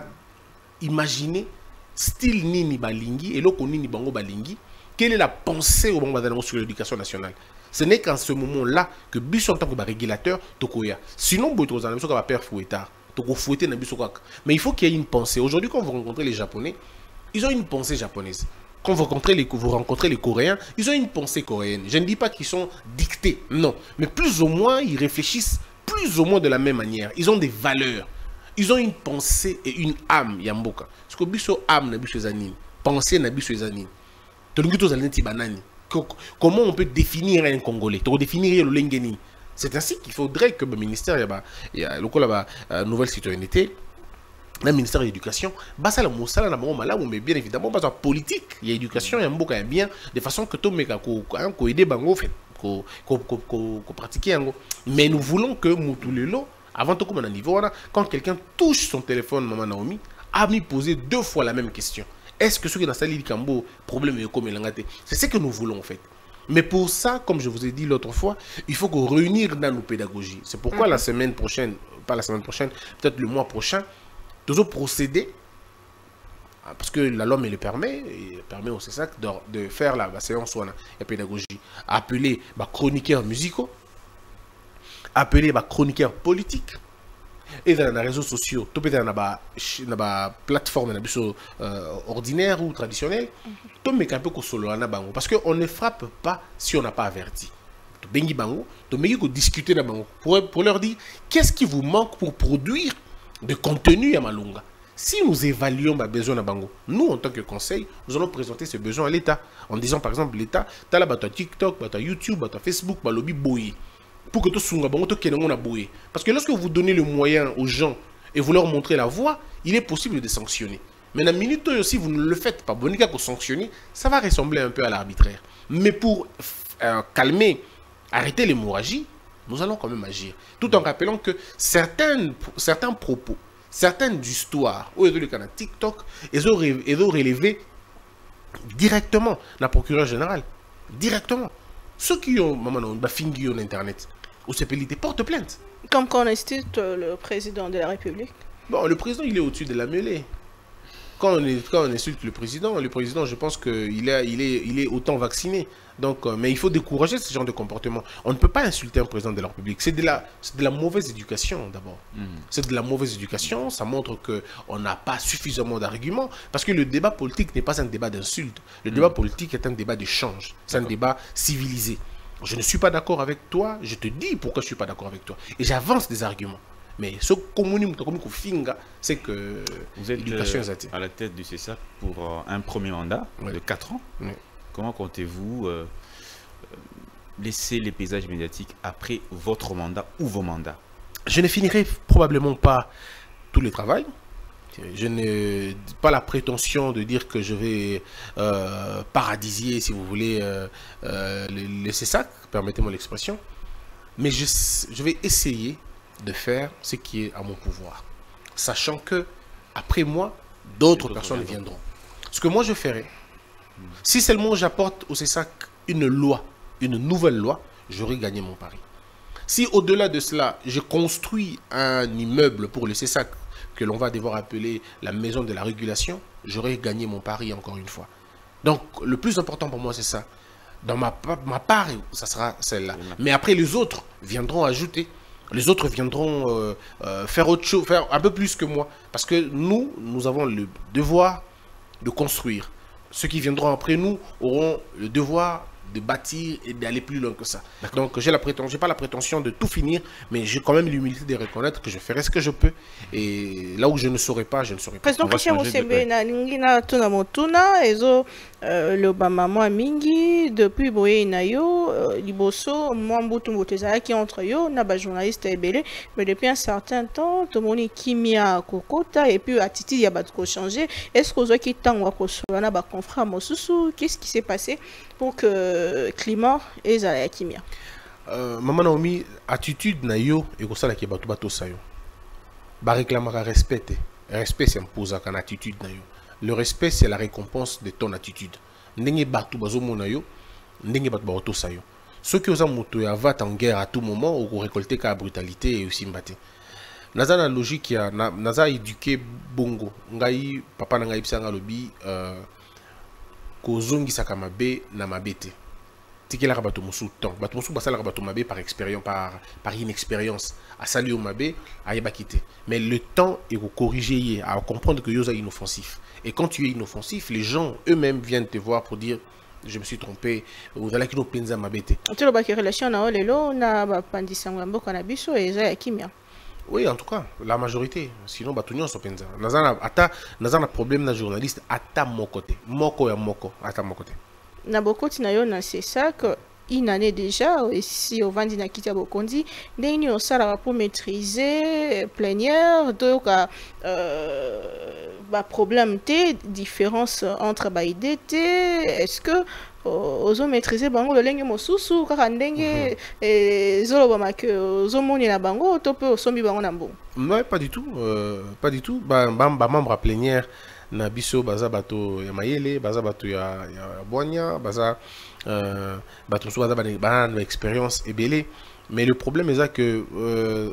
imaginer style nini balingi eloko nini bango balingi. Quelle est la pensée au sur l'éducation nationale? Ce n'est qu'en ce moment-là que en tant que régulateur tokoya. Sinon boy tozala biso kaka père fouettard mais il faut qu'il y ait une pensée aujourd'hui quand vous rencontrez les japonais ils ont une pensée japonaise quand vous rencontrez, les, vous rencontrez les Coréens, ils ont une pensée coréenne. Je ne dis pas qu'ils sont dictés, non. Mais plus ou moins, ils réfléchissent plus ou moins de la même manière. Ils ont des valeurs. Ils ont une pensée et une âme, Yamboka. Parce que biso âme na biso. Pensée na biso neti banani Co- comment on peut définir un congolais? Tokodéfinir lolenge nini c'est ainsi qu'il faudrait que le ministère lokola ba euh, nouvelle citoyenneté na ministère de l'éducation mais bien évidemment bazwa politique ya éducation ya mboka ya bien de façon que tomeka ko- ko- koaider bango fait ko- ko- ko- ko- kopratiquer yango mais nous voulons que mutu lelo avant tokoma na niveau quand quelqu'un touche son téléphone maman Naomi a mis poser deux fois la même question. Est-ce que ce qui est dans sa likambo problème est comme c'est ce que nous voulons en fait mais pour ça, comme je vous ai dit l'autre fois, il faut qu'on réunir dans nos pédagogies. C'est pourquoi la semaine prochaine, pas la semaine prochaine, peut-être le mois prochain, nous allons procéder, ah, parce que la loi me le permet, et permet au CESAC de, de faire la, la séance wana, la pédagogie, appeler les chroniqueurs musicaux, appeler les chroniqueurs politiques, et dans les réseaux sociaux, tout peut être dans la plateforme euh, ordinaire ou traditionnelle, met bango parce que on ne frappe pas si on n'a pas averti. Bango, bango pour, pour leur dire qu'est-ce qui vous manque pour produire de contenu à Malunga? Si nous évaluons ma besoin à Bango, nous en tant que conseil, nous allons présenter ce besoin à l'État en disant par exemple l'État, tu as TikTok, YouTube, bata Facebook, bah lobby boy pour que tout sunga bango to kenango na boye. Parce que lorsque vous donnez le moyen aux gens et vous leur montrez la voie, il est possible de sanctionner. Mais la minute où si vous ne le faites pas, bonika pour sanctionner, ça va ressembler un peu à l'arbitraire. Mais pour euh, calmer, arrêter l'hémorragie, nous allons quand même agir. Tout en rappelant que certaines, certains propos, certaines histoires, ou les TikTok, ils ont, ré- ils ont relevé directement la procureure générale. Directement. Ceux qui ont, maman, bah, fingi en internet, ou c'est portent plainte. Comme qu'on institue le président de la République. Bon, le président, il est au-dessus de la mêlée. Quand on, est, quand on insulte le président, le président, je pense qu'il est, il est, il est autant vacciné. Donc, euh, mais il faut décourager ce genre de comportement. On ne peut pas insulter un président de la République. C'est de la, c'est de la mauvaise éducation, d'abord. C'est de la mauvaise éducation. Ça montre qu'on n'a pas suffisamment d'arguments. Parce que le débat politique n'est pas un débat d'insulte. Le débat politique est un débat d'échange. C'est un débat civilisé. Je ne suis pas d'accord avec toi. Je te dis pourquoi je ne suis pas d'accord avec toi. Et j'avance des arguments. Mais ce c'est que Vous êtes euh, à la tête du CESAC pour euh, un premier mandat de 4 ans. Comment comptez-vous euh, laisser les paysages médiatiques après votre mandat ou vos mandats? Je ne finirai probablement pas tous les travaux. Je n'ai pas la prétention de dire que je vais paradisier, si vous voulez, les, les CESAC, permettez-moi l'expression. Mais je, je vais essayer de faire ce qui est à mon pouvoir. Sachant que, après moi, d'autres personnes viendront. Ce que moi je ferai, si seulement j'apporte au CESAC une loi, une nouvelle loi, j'aurai gagné mon pari. Si au-delà de cela, je construis un immeuble pour le CESAC que l'on va devoir appeler la maison de la régulation, j'aurai gagné mon pari encore une fois. Donc le plus important pour moi, c'est ça. Dans ma, ma part, ça sera celle-là. Mais après, les autres viendront ajouter. Les autres viendront euh, euh, faire autre chose, faire un peu plus que moi. Parce que nous, nous avons le devoir de construire. Ceux qui viendront après nous auront le devoir de bâtir et d'aller plus loin que ça. Donc j'ai la prétention, j'ai pas la prétention de tout finir, mais j'ai quand même l'humilité de reconnaître que je ferai ce que je peux. Et là où je ne saurais pas, je ne saurais pas. président christian motuna ezo mingi depuis na yo liboso entre yo na ebele. Mais depuis un certain temps tomoni kimia kokota et puis attitude ya bato kochange est ce que ozwaki ntango ya kosola na baconfrère mosusu? Qu'est ce qui s'est passé pour que climat ezala ya kimia Euh, Maman Naomi, attitude na yo et qui bato bato sa yo. Ba réclamera respect. te. Respect s'impose à une attitude na yo. Le respect c'est la récompense de ton attitude. Ndenge bato bazo mona yo, ndenge bato bato sa yo. Qui osent moto ya va en guerre à tout moment ou récolter ka brutalité et aussi mbaté. naza na logique ya na, naza éduqué bongo ngai papa na ngai bisanga lobi euh, mabe na mabe te tikelaka bato mosusu temps bato mosusu basalaka bato mabe par expérience par, par inexpérience asali yo mabe ayebaki te mais le temps ekokorrige ye à comprendre que yo oza inoffensif et quand tu es inoffensif les gens eux-mêmes viennent te voir pour dire je me suis trompé ozalaki no mpenza mabe te tolobaki relation na yo lelo na bapandisango ya mboka na biso eza ya kimia Oui, en tout cas, la majorité. Sinon, bato nyonso penza. Naza na ata naza na problème na journaliste ata moko te. Moko ya moko ata moko te. Na bokoti na yo na sesak une année déjà esi ovandi na kiti ya bokonzi ndenge nini osalaka mpo maîtriser plénière toyoka euh, baproblème te différence entre baide te est-ce que o- ozomaîtrise bango lolenge mosusu kaka ndenge eh, ezolobama ke ozomonela bango to mpe osombi bango na mbongo Non, pas du tout. euh, pas du tout. Ba, ba, ba membre à plénière na biso baza bato ya mayele, baza bato ya ya boanya, baza euh, bato mosusu baza bana na expérience ebele. Mais le problème est ça que euh,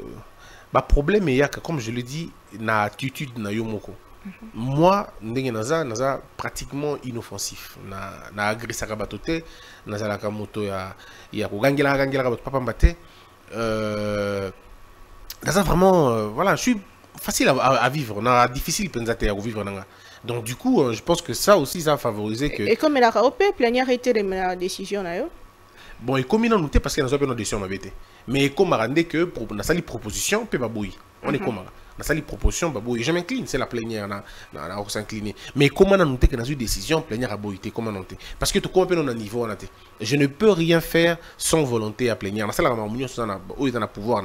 ba problème est que comme je le dis na attitude na yo moko. moi ndenge naza naza pratiquement inoffensif. Na na agresaka bato te nazalaka moto ya ya kogangelaka gangelaka bato papamba te. Euh, naza vraiment euh, voilà je suis facile à, à, à vivre. Na difficile mpenza te ya kovivre nanga donc du coup euh, je pense que ça aussi ça a favorisé que ekomelaka o mpe plénière etelemela décision na yo. Bon ekomi nanu te parce que nazwa mpe na décision mabe te mais ekomaka nde ke pro- nasali proposition mpe baboyi on ekomaka nasali proposition baboyi je m'incline c'est la plénière na na kosincline mais ekoma nanu te ke nazwi décision plénière aboyi te ekoma nanu te parce que tokoma mpe no na niveau wana te je ne peux rien faire sans volonté ya plénière makambo nyonso eza na- oyo eza na pouvoir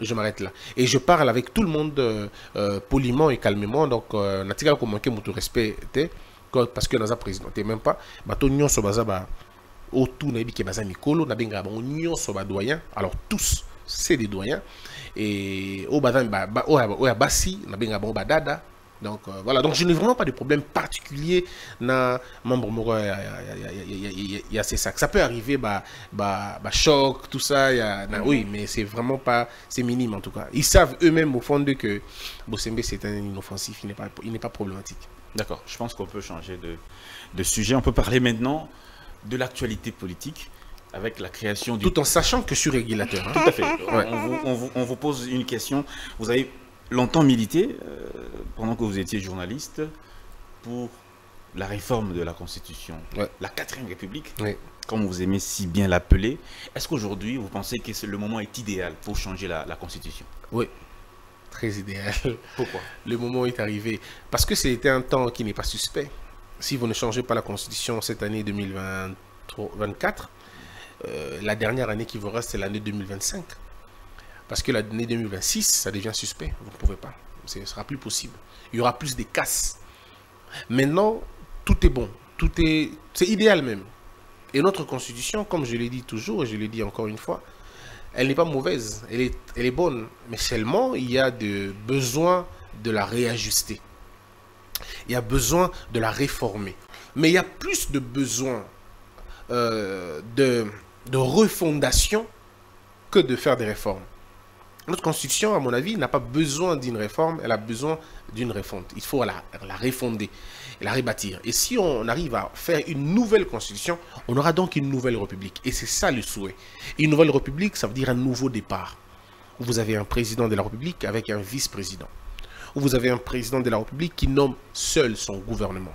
je m'arrête là. Et je parle avec tout le monde euh, euh, poliment et calmement. Donc euh, natikala komanke moto respect te ko- parce que naza président te même pas. Bato nyonso baza ba autour nayebi ke baza mikolo nabengaka bango nyonso badoyen alors tous c'est des doyens. Et oyo baza ba- ba- oyo ya- oyo ya basi nabengaka bango badada donc euh, voilà donc je n'ai vraiment pas de problème particulier na membre moko ya, ya, ya CESAC. ça peut arriver bah, bah, bah choc tout ça y a, na- oui mais c'est vraiment pas c'est minime en tout cas ils savent eux-mêmes au fond d'eux que Bosembe c'est un inoffensif il n'est pas il n'est pas problématique D'accord, je pense qu'on peut changer de, de sujet. On peut parler maintenant de l'actualité politique avec la création du... tout en sachant que je suis régulateur hein. Tout à fait. On, vous, on vous- on vous pose une question. Vous avez longtemps milité, euh, pendant que vous étiez journaliste, pour la réforme de la Constitution, Ouais. la quatrième République, Oui. comme vous aimez si bien l'appeler. Est-ce qu'aujourd'hui, vous pensez que le moment est idéal pour changer la, la Constitution? Oui. très idéal. Pourquoi? Le moment est arrivé. Parce que c'était un temps qui n'est pas suspect. Si vous ne changez pas la constitution cette année 2024, euh, la dernière année qui vous reste, c'est l'année 2025. Parce que l'année 2026, ça devient suspect. Vous ne pouvez pas. Ce ne sera plus possible. Il y aura plus de casses. Maintenant, tout est bon. Tout est... C'est idéal même. Et notre constitution, comme je l'ai dit toujours, et je l'ai dit encore une fois, elle n'est pas mauvaise, elle est, elle est bonne, mais seulement il y a de besoin de la réajuster. Il y a besoin de la réformer. Mais il y a plus de besoin euh, de, de refondation que de faire des réformes. Notre constitution, à mon avis, n'a pas besoin d'une réforme, elle a besoin d'une refonte. Il faut la, refonder la rebâtir. Et si on arrive à faire une nouvelle constitution, on aura donc une nouvelle république. Et c'est ça le souhait. Une nouvelle république, ça veut dire un nouveau départ. Vous avez un président de la république avec un vice-président. Vous avez un président de la république qui nomme seul son gouvernement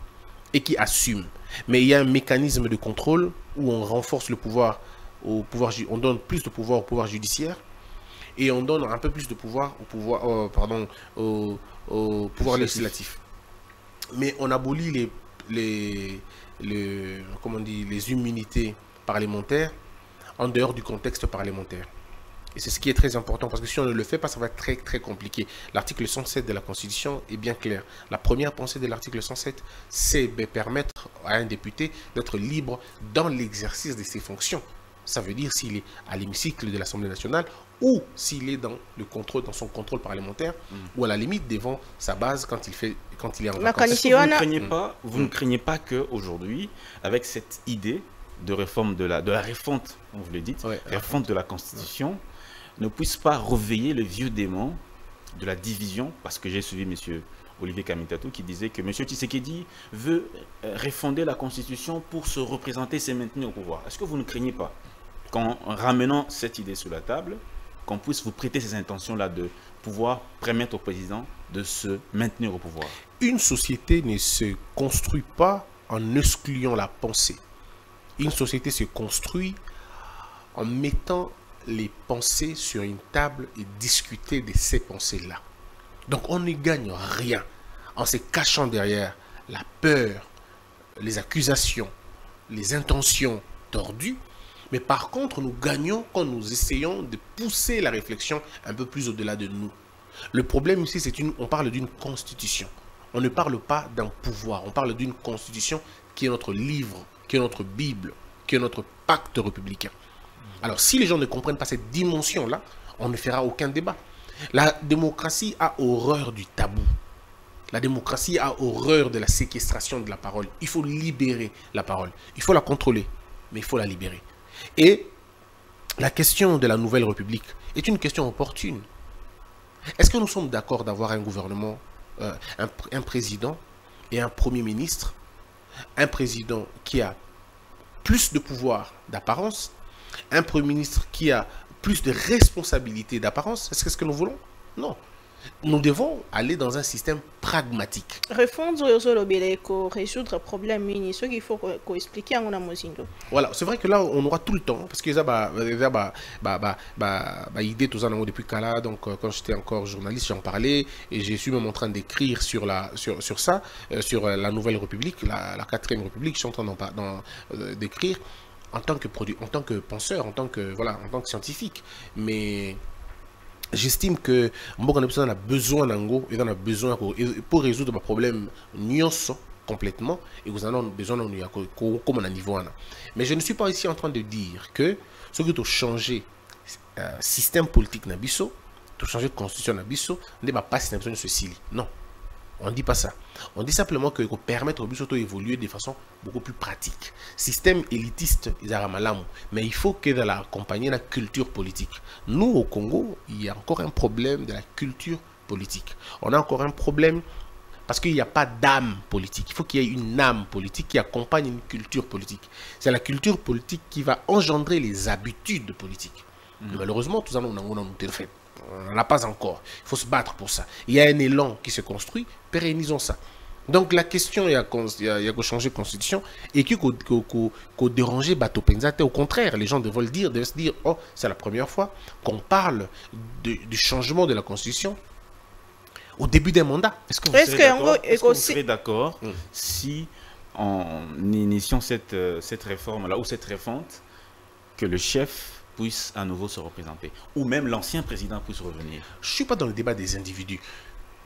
et qui assume. Mais il y a un mécanisme de contrôle où on renforce le pouvoir au pouvoir, on donne plus de pouvoir au pouvoir judiciaire et on donne un peu plus de pouvoir au pouvoir, euh, pardon, au, au pouvoir législatif mais on abolit les, les, les, comment on dit, les immunités parlementaires en dehors du contexte parlementaire. Et c'est ce qui est très important parce que si on ne le fait pas, ça va être très très compliqué. L'article 107 de la Constitution est bien clair. La première pensée de l'article 107, c'est de permettre à un député d'être libre dans l'exercice de ses fonctions. Ça veut dire s'il est à l'hémicycle de l'Assemblée nationale ou s'il est dans le contrôle, dans son contrôle parlementaire, mm. ou à la limite devant sa base quand il fait, quand il est en vacances. Vous ne craignez pas, vous ne craignez pas que aujourd'hui, avec cette idée de réforme de la, de la refonte, vous le dites, refonte de la Constitution, ne puisse pas réveiller le vieux démon de la division, parce que j'ai suivi Monsieur Olivier Kamitatou qui disait que M. Tshisekedi veut euh, refonder la Constitution pour se représenter et se maintenir au pouvoir. Est-ce que vous ne craignez pas qu'en ramenant cette idée sur la table, qu'on puisse vous prêter ces intentions-là de pouvoir permettre au président de se maintenir au pouvoir Une société ne se construit pas en excluant la pensée. Une société se construit en mettant les pensées sur une table et discuter de ces pensées-là. Donc on ne gagne rien en se cachant derrière la peur, les accusations, les intentions tordues mais par contre, nous gagnons quand nous essayons de pousser la réflexion un peu plus au-delà de nous. Le problème ici, c'est une, on parle d'une constitution. On ne parle pas d'un pouvoir. On parle d'une constitution qui est notre livre, qui est notre Bible, qui est notre pacte républicain. Alors, si les gens ne comprennent pas cette dimension-là, on ne fera aucun débat. La démocratie a horreur du tabou. La démocratie a horreur de la séquestration de la parole. Il faut libérer la parole. Il faut la contrôler, mais il faut la libérer. Et la question de la nouvelle République est une question opportune. Est-ce que nous sommes d'accord d'avoir un gouvernement, euh, un, président et un premier ministre Un président qui a plus de pouvoir d'apparence, un premier ministre qui a plus de responsabilités d'apparence? Est-ce que c'est ce que nous voulons? Non nous devons aller dans un système pragmatique. Répondre aux résoudre problème mini, ce qu'il faut expliquer à mon Voilà, c'est vrai que là on aura tout le temps parce que ça bah bah bah bah bah idée tout ça depuis Kala donc euh, quand j'étais encore journaliste j'en parlais et j'ai suis même en train d'écrire sur la sur sur ça euh, sur euh, la nouvelle République la, la quatrième République je suis en train d'en d'écrire en tant que produit en tant que penseur en tant que voilà en tant que scientifique mais J'estime que mboka na a besoin nango et a besoin pour résoudre le problème nyonso complètement et vous en avez besoin comme un niveau mais je ne suis pas ici en train de dire que ce qui doit changer euh, système politique na biso to changer constitution na biso ne pas passer na ceci non on ne dit pas ça. On dit simplement que permettre au bus évoluer de façon beaucoup plus pratique. Système élitiste, ils malamu. Mais il faut que dans la culture politique. Nous, au Congo, il y a encore un problème de la culture politique. On a encore un problème parce qu'il n'y a pas d'âme politique. Il faut qu'il y ait une âme politique qui accompagne une culture politique. C'est la culture politique qui va engendrer les habitudes politiques. Mm. Malheureusement, tout ça, on a, on a, fait. On n'en a pas encore. Il faut se battre pour ça. Il y a un élan qui se construit. Pérennisons ça. Donc la question, il y a, il changer de constitution et qu'il faut déranger Bateau Penzate. Au contraire, les gens devraient le dire, devraient se dire, oh, c'est la première fois qu'on parle du changement de la constitution au début d'un mandat. Est-ce que vous Est-ce serez que, en d'accord- serez d'accord Mm. si en initiant cette, euh, cette réforme-là ou cette refonte, que le chef puisse à nouveau se représenter ou même l'ancien président puisse revenir Je ne suis pas dans le débat des individus.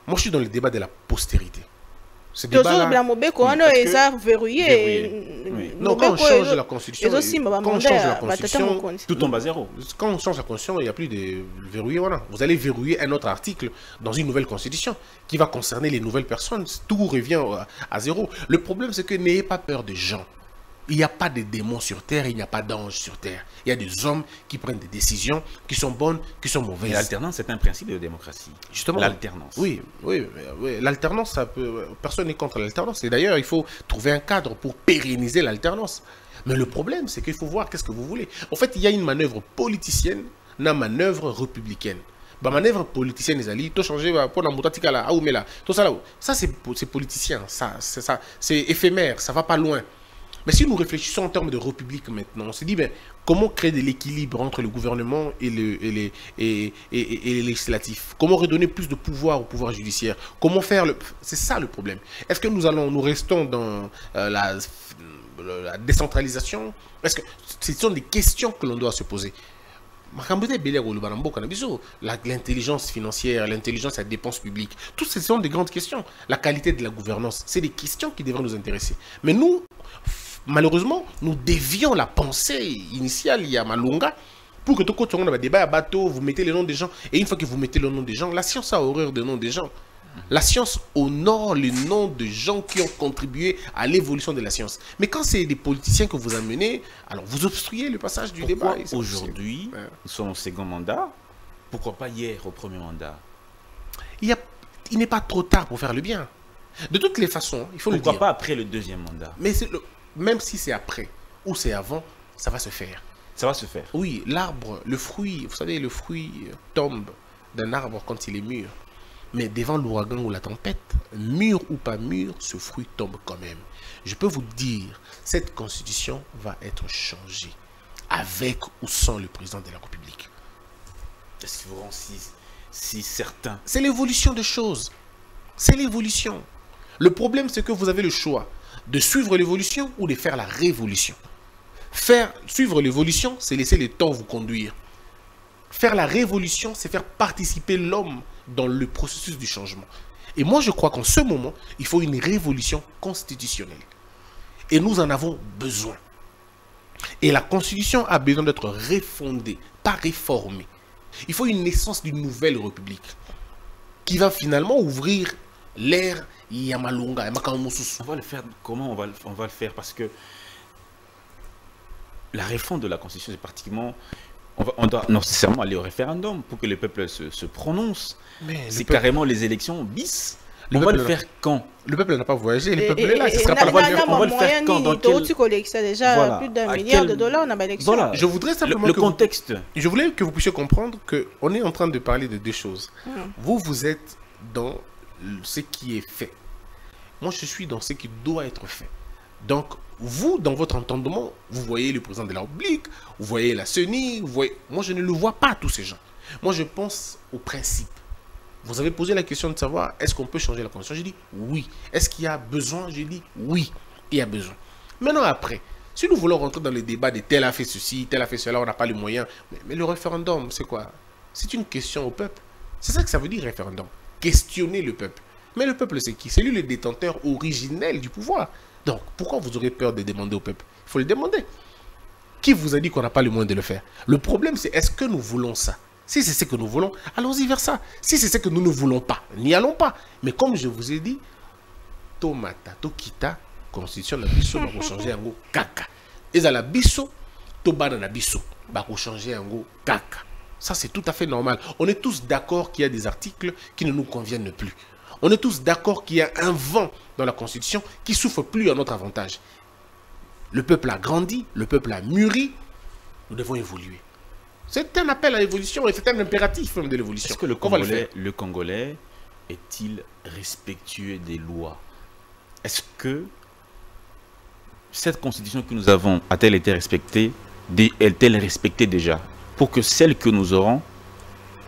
Moi, je suis dans le débat de la postérité. Ce mobeko wana parce que- verrouillé oui. Non, quand on change la constitution, quand on change la constitution, Tout tombe à zéro. quand on change la constitution, il n'y a plus de verrouiller. Voilà. Vous allez verrouiller un autre article dans une nouvelle constitution qui va concerner les nouvelles personnes. Tout revient à, à zéro. Le problème, c'est que n'ayez pas peur des gens. Il n'y a pas de démons sur terre, il n'y a pas d'anges sur terre. Il y a des hommes qui prennent des décisions qui sont bonnes, qui sont mauvaises. l'alternance, c'est un principe de démocratie. Justement. L'alternance. Oui, oui, oui. l'alternance, ça peut... personne n'est contre l'alternance. Et d'ailleurs, il faut trouver un cadre pour pérenniser l'alternance. Mais le problème, c'est qu'il faut voir qu'est-ce que vous voulez. En fait, il y a une manœuvre politicienne, une manœuvre républicaine. Bah, manœuvre politicienne, les alliés, tout changer, pour la moutatika là, tout ça là. Ça, c'est po- c'est politicien, ça, c'est éphémère, ça va pas loin. Mais si nous réfléchissons en termes de république maintenant, on se dit, ben, comment créer de l'équilibre entre le gouvernement et, le, et, les, et, et- et- les législatifs? Comment redonner plus de pouvoir au pouvoir judiciaire? Comment faire le... C'est ça le problème. Est-ce que nous allons, nous restons dans euh, la, la décentralisation? Est-ce que ce sont des questions que l'on doit se poser. La- l'intelligence financière l'intelligence à dépenses publiques toutes ces sont des grandes questions. La qualité de la gouvernance c'est des questions qui devraient nous intéresser. Mais nous malheureusement nous dévions la pensée initiale il y a malunga pour que tout le monde débat à bateau vous mettez les noms des gens et une fois que vous mettez le nom des gens la science a horreur des noms des gens la science honore les noms de gens qui ont contribué à l'évolution de la science. Mais quand c'est des politiciens que vous amenez, alors vous obstruez le passage du Pourquoi débat. aujourd'hui, Ouais. nous sommes au second mandat Pourquoi pas hier au premier mandat? Il, y a- il n'est pas trop tard pour faire le bien. De toutes les façons, il faut le Pourquoi dire. pas après le deuxième mandat? Mais c'est le- même si c'est après ou c'est avant, ça va se faire. Ça va se faire. Oui, l'arbre, le fruit, vous savez, le fruit tombe d'un arbre quand il est mûr. Mais devant l'ouragan ou la tempête, mûr ou pas mûr, ce fruit tombe quand même. Je peux vous dire, cette constitution va être changée, avec ou sans le président de la République. Qu'est-ce qui vous rend si, si certain C'est l'évolution des choses. C'est l'évolution. Le problème, c'est que vous avez le choix de suivre l'évolution ou de faire la révolution. Faire suivre l'évolution, c'est laisser le temps vous conduire. Faire la révolution, c'est faire participer l'homme dans le processus du changement. Et moi, je crois qu'en ce moment, il faut une révolution constitutionnelle. Et nous en avons besoin. Et la constitution a besoin d'être refondée, pas réformée. Il faut une naissance d'une nouvelle république qui va finalement ouvrir l'ère Mosusu. On va le faire comment on va le, on va le faire? Parce que la réforme de la Constitution, c'est pratiquement... On, va- on doit nécessairement aller au référendum pour que le peuple se, se prononce. Mais C'est le carrément les élections bis. Le on va le faire quand? Le peuple n'a pas voyagé, le Et- peuple est là, ce sera pas la voie na- de na on va le faire quand, dans quel- touti kolekisa déjà Voilà. plus d'un milliard quel- de dollars na baélection Voilà. Je voudrais Le, simplement le contexte. Je voulais que vous puissiez comprendre que on est en train de parler de deux choses. Vous, vous êtes dans le- ce qui est fait. Moi, je suis dans ce qui doit être fait. Donc, vous, dans votre entendement, vous voyez le président de la République, vous voyez la CENI, vous voyez... Moi, je ne le vois pas, tous ces gens. Moi, je pense au principe. Vous avez posé la question de savoir est-ce qu'on peut changer la constitution? J'ai dit oui. Est-ce qu'il y a besoin? J'ai dit oui, il y a besoin. Maintenant, après, si nous voulons rentrer dans le débat de tel a fait ceci, tel a fait cela, on n'a pas les moyens. Mais, mais le référendum, c'est quoi? C'est une question au peuple. C'est ça que ça veut dire référendum. Questionner le peuple. Mais le peuple, c'est qui? C'est lui le détenteur originel du pouvoir. Donc, pourquoi vous aurez peur de demander au peuple? Il faut le demander. Qui vous a dit qu'on n'a pas le moyen de le faire? Le problème, c'est est-ce que nous voulons ça? Si c'est ce que nous voulons, allons-y vers ça. Si c'est ce que nous ne voulons pas, n'y allons pas. Mais comme je vous ai dit, tomata, tokita, constitution na biso, va changer yango kaka. ezala biso to bana na biso changer yango kaka ça c'est tout à fait normal. On est tous d'accord qu'il y a des articles qui ne nous conviennent plus. On est tous d'accord qu'il y a un vent dans la constitution qui souffre plus à notre avantage. Le peuple a grandi le peuple a mûri nous devons évoluer. C'est un appel à l'évolution et c'est un impératif même de l'évolution. Est-ce que le le Congolais, faire. le Congolais est-il respectueux des lois? Est-ce que cette constitution que nous avons a-t-elle été respectée? Est-elle respectée déjà? Pour que celle que nous aurons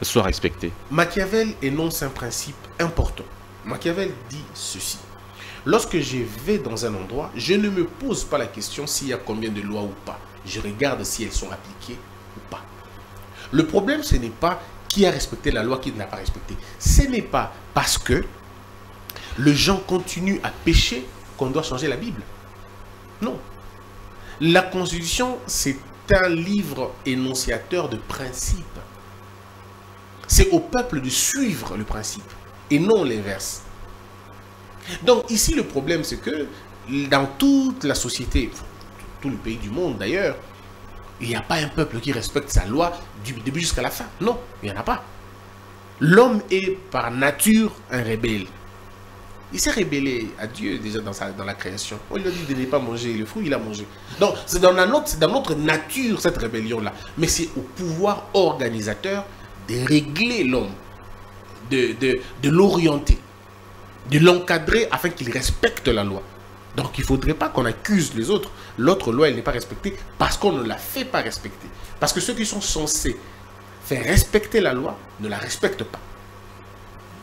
soit respectée. Machiavel énonce un principe important. Machiavel dit ceci. Lorsque je vais dans un endroit, je ne me pose pas la question s'il y a combien de lois ou pas. Je regarde si elles sont appliquées ou pas. Le problème, ce n'est pas qui a respecté la loi, qui ne pas respectée. Ce n'est pas parce que les gens continuent à pécher qu'on doit changer la Bible. Non. La Constitution, c'est un livre énonciateur de principes. C'est au peuple de suivre le principe et non l'inverse. Donc ici, le problème, c'est que dans toute la société, tout le pays du monde d'ailleurs, il n'y a pas un peuple qui respecte sa loi du début jusqu'à la fin. Non, il n'y en a pas. L'homme est par nature un rebelle. Il s'est rébellé à Dieu déjà dans, la création. On lui a dit de ne pas manger le fruit, il a mangé. Donc c'est dans, notre, nature cette rébellion-là. Mais c'est au pouvoir organisateur de régler l'homme, de, de, de l'orienter, de l'encadrer afin qu'il respecte la loi. Donc il ne faudrait pas qu'on accuse les autres. L'autre loi, elle n'est pas respectée parce qu'on ne la fait pas respecter. Parce que ceux qui sont censés faire respecter la loi ne la respectent pas.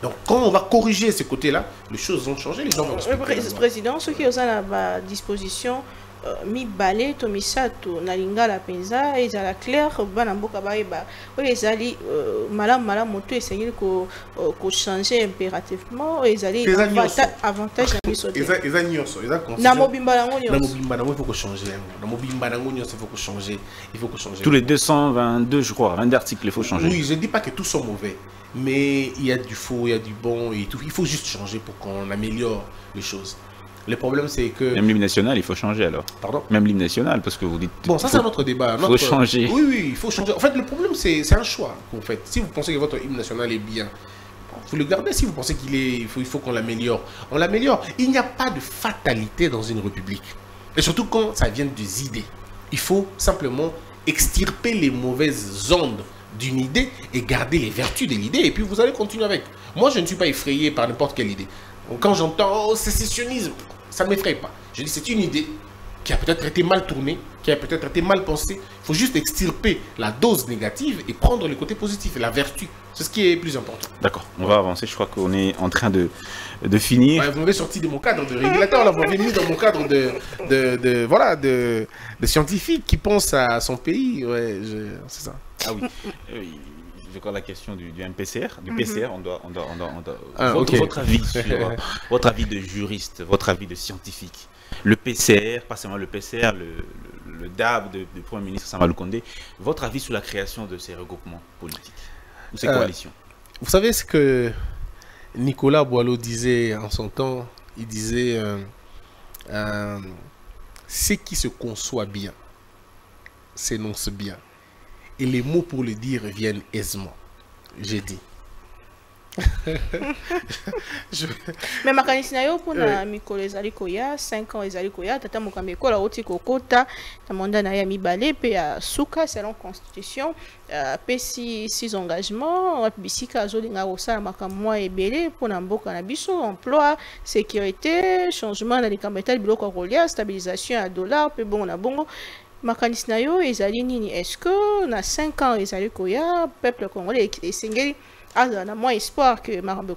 Donc quand on va corriger ce côté-là, les choses vont changer, les gens vont la loi. président soki oza na badisposition euh, mibale to misato na lingala mpenza ezala clair bana mboka bayeba oyo ezali euh, malamu malamu to esengeli ko- euh, kochange impérativement oyo ezali avantage na biso te Eza- eza nyonso, eza na confusion. mobimba yango Na nyonso mobimba nango, il faut que changer. Na mobimba nango nyonso, il faut que changer. Il faut que changer. Tous les 222, je crois, 22 articles, il faut changer. Oui, je ne dis pas que tous sont mauvais, mais il y a du faux, il y a du bon et tout. Il faut juste changer pour qu'on améliore les choses. Le problème, c'est que... Même l'hymne national, il faut changer alors. Pardon Même l'hymne national, parce que vous dites. Bon, ça, c'est un autre débat. un faut changer. Oui, oui, il faut changer. En fait, le problème, c'est un choix que vous faites. Si vous pensez que votre hymne national est bien, vous le gardez. Si vous pensez qu'il est, il faut, il faut qu'on l'améliore, on l'améliore. Il n'y a pas de fatalité dans une république. Et surtout quand ça vient des idées. Il faut simplement extirper les mauvaises ondes d'une idée et garder les vertus de l'idée. Et puis vous allez continuer avec. Moi, je ne suis pas effrayé par n'importe quelle idée. Quand j'entends oh, sécessionnisme, ça ne m'effraie pas. Je dis c'est une idée qui a peut-être été mal tournée, qui a peut-être été mal pensée. Il faut juste extirper la dose négative et prendre le côté positif et la vertu. C'est ce qui est plus important. D'accord, on va avancer. Je crois qu'on est en train de, de finir. Ouais, vous m'avez sorti de mon cadre de régulateur, là, vous m'avez mis dans mon cadre de, de, de- voilà, de, de scientifique qui pense à son pays. Ouais, c'est ça. Ah oui. [laughs] J'ai encore la question du, du MPCR. Du PCR, on doit. On doit, on doit, on doit- Ah, votre, avis sur. [laughs] votre avis de juriste, votre avis de scientifique. Le PCR, pas seulement le PCR, le, le, le DAB de- du Premier ministre Samal Condé. Votre avis sur la création de ces regroupements politiques ou ces Euh, coalitions? Vous savez ce que Nicolas Boileau disait en son temps? Il disait euh, euh, Ce qui se conçoit bien s'énonce bien. Et les mots pour le dire viennent aisément. J'ai dit. [laughs] Je- me makanisi na yo mpona mikolo ezali koya 5 ans ezali koya tata mokambi ekola oti kokota na manda na ye ya mibale mpe ya suka selon constitution euh, apesi six engagement wapi bisika azolinga kosala makambo mwa ebele mpona mboka na biso emploi sécurité changement na likambo etali biloko ya kolia stabilisation ya dollar mpe bongo na bongo nini? Na 5 ans peuple congolais mwa espoir que makambo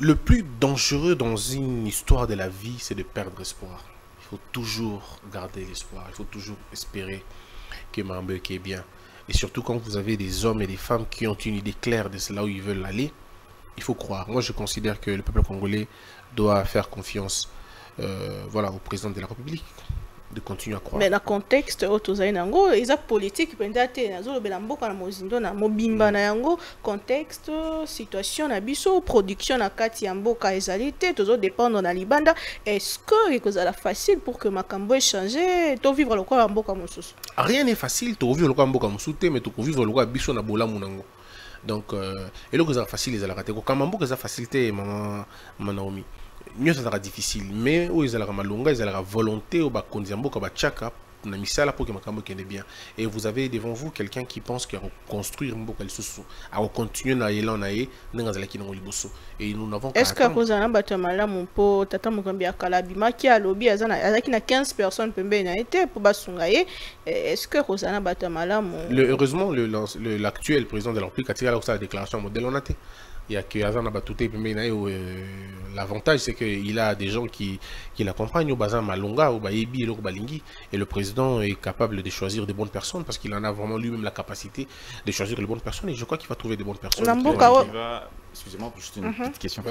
Le plus dangereux dans une histoire de la vie, c'est de perdre espoir. Il faut toujours garder l'espoir. Il faut toujours espérer que Marbeuk est bien. Et surtout quand vous avez des hommes et des femmes qui ont une idée claire de là où ils veulent aller, il faut croire. Moi, je considère que le peuple congolais doit faire confiance euh, voilà, au président de la République, de continuer à croire. me na contexte oyo tozali nango eza politike mpenza te nazolobela mboka na mozindo na mobimba na yango contexte situation na biso production na kati ya mboka ezali te tozodépendre na libanda. Est-ce que ekozala facile pour que makambo echange tovivre lokola mboka mosusu? Rien n'est facile tokovivre lokola mboka mosusu te me tokovivre lokola biso na bolamu nango donc euh, eloko ezala facile ezalaka te kokamba mboka eza facile te mama naomi nyonso ezalaka difficile mais oyo ezalaka malonga ezalaka volonté oyo bakonzi ya mboka batiaka na misala mpo ke makambo ekende bien. Et vous avez devant vous quelqu'un qui pense que akoconstruire mboka lisusu akocontinue na élan na ye ndenge azalaki nango liboso. Et nous n'avons est-ce que akozala na bato ya malamu mpo tata mokambi ya kala abimaki alobi azalaki na 15 personnes pembeni na ye te mpo basunga ye Eh, est-ce que akozala na bato ya malamu heureusement le- l'actuel président de la République a tiré là où ça la déclaration modèle on a été il Il y a que Azan Abatouté euh, L'avantage, c'est qu'il a des gens qui, qui l'accompagnent au Bazin Malonga, au Bayebi et au Balingi. Et le président est capable de choisir des bonnes personnes parce qu'il en a vraiment lui-même la capacité de choisir les bonnes personnes. Et je crois qu'il va trouver des bonnes personnes. Excusez-moi, juste une mhm. petite question.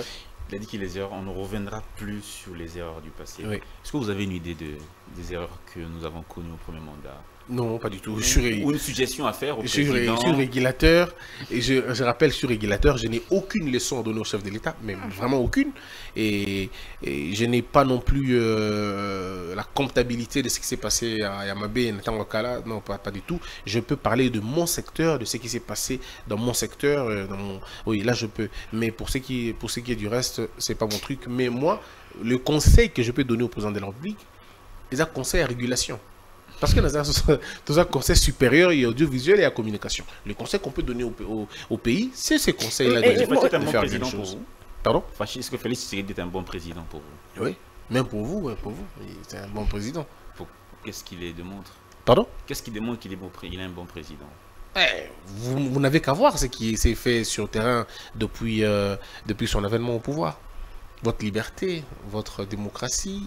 Il a dit que les erreurs, on ne reviendra plus sur les erreurs du passé. Est-ce que vous avez une idée de, des erreurs que nous avons connues au premier mandat? Non, pas du tout. Ou une suggestion à faire au. Je suis régulateur, et je, je rappelle, suis régulateur, je n'ai aucune leçon à donner au chef de l'État, mais ah. vraiment aucune. Et, je n'ai pas non plus euh, la comptabilité de ce qui s'est passé à Yamabé, Natangwakala, non, pas, pas du tout. Je peux parler de mon secteur, de ce qui s'est passé dans mon secteur. Euh, dans mon... Oui, là je peux. Mais pour ce qui, pour ce qui est du reste, c'est pas mon truc. Mais moi, le conseil que je peux donner au président de la République, c'est un conseil à régulation. Parce que dans un, [laughs] conseil supérieur et audiovisuel et à communication. Le conseil qu'on peut donner au, pays, c'est ces conseils-là de, de, un bon président pour vous Pardon? Est-ce que Félix Tshisekedi est un bon président pour vous? Oui, même pour vous, pour vous. C'est un bon président. Qu'est-ce qu'il démontre Pardon? Qu'est-ce qui démontre qu'il est, bon, est un bon président? Eh, vous, n'avez qu'à voir ce qui s'est fait sur le terrain depuis, euh, depuis son avènement au pouvoir. Votre liberté, votre démocratie,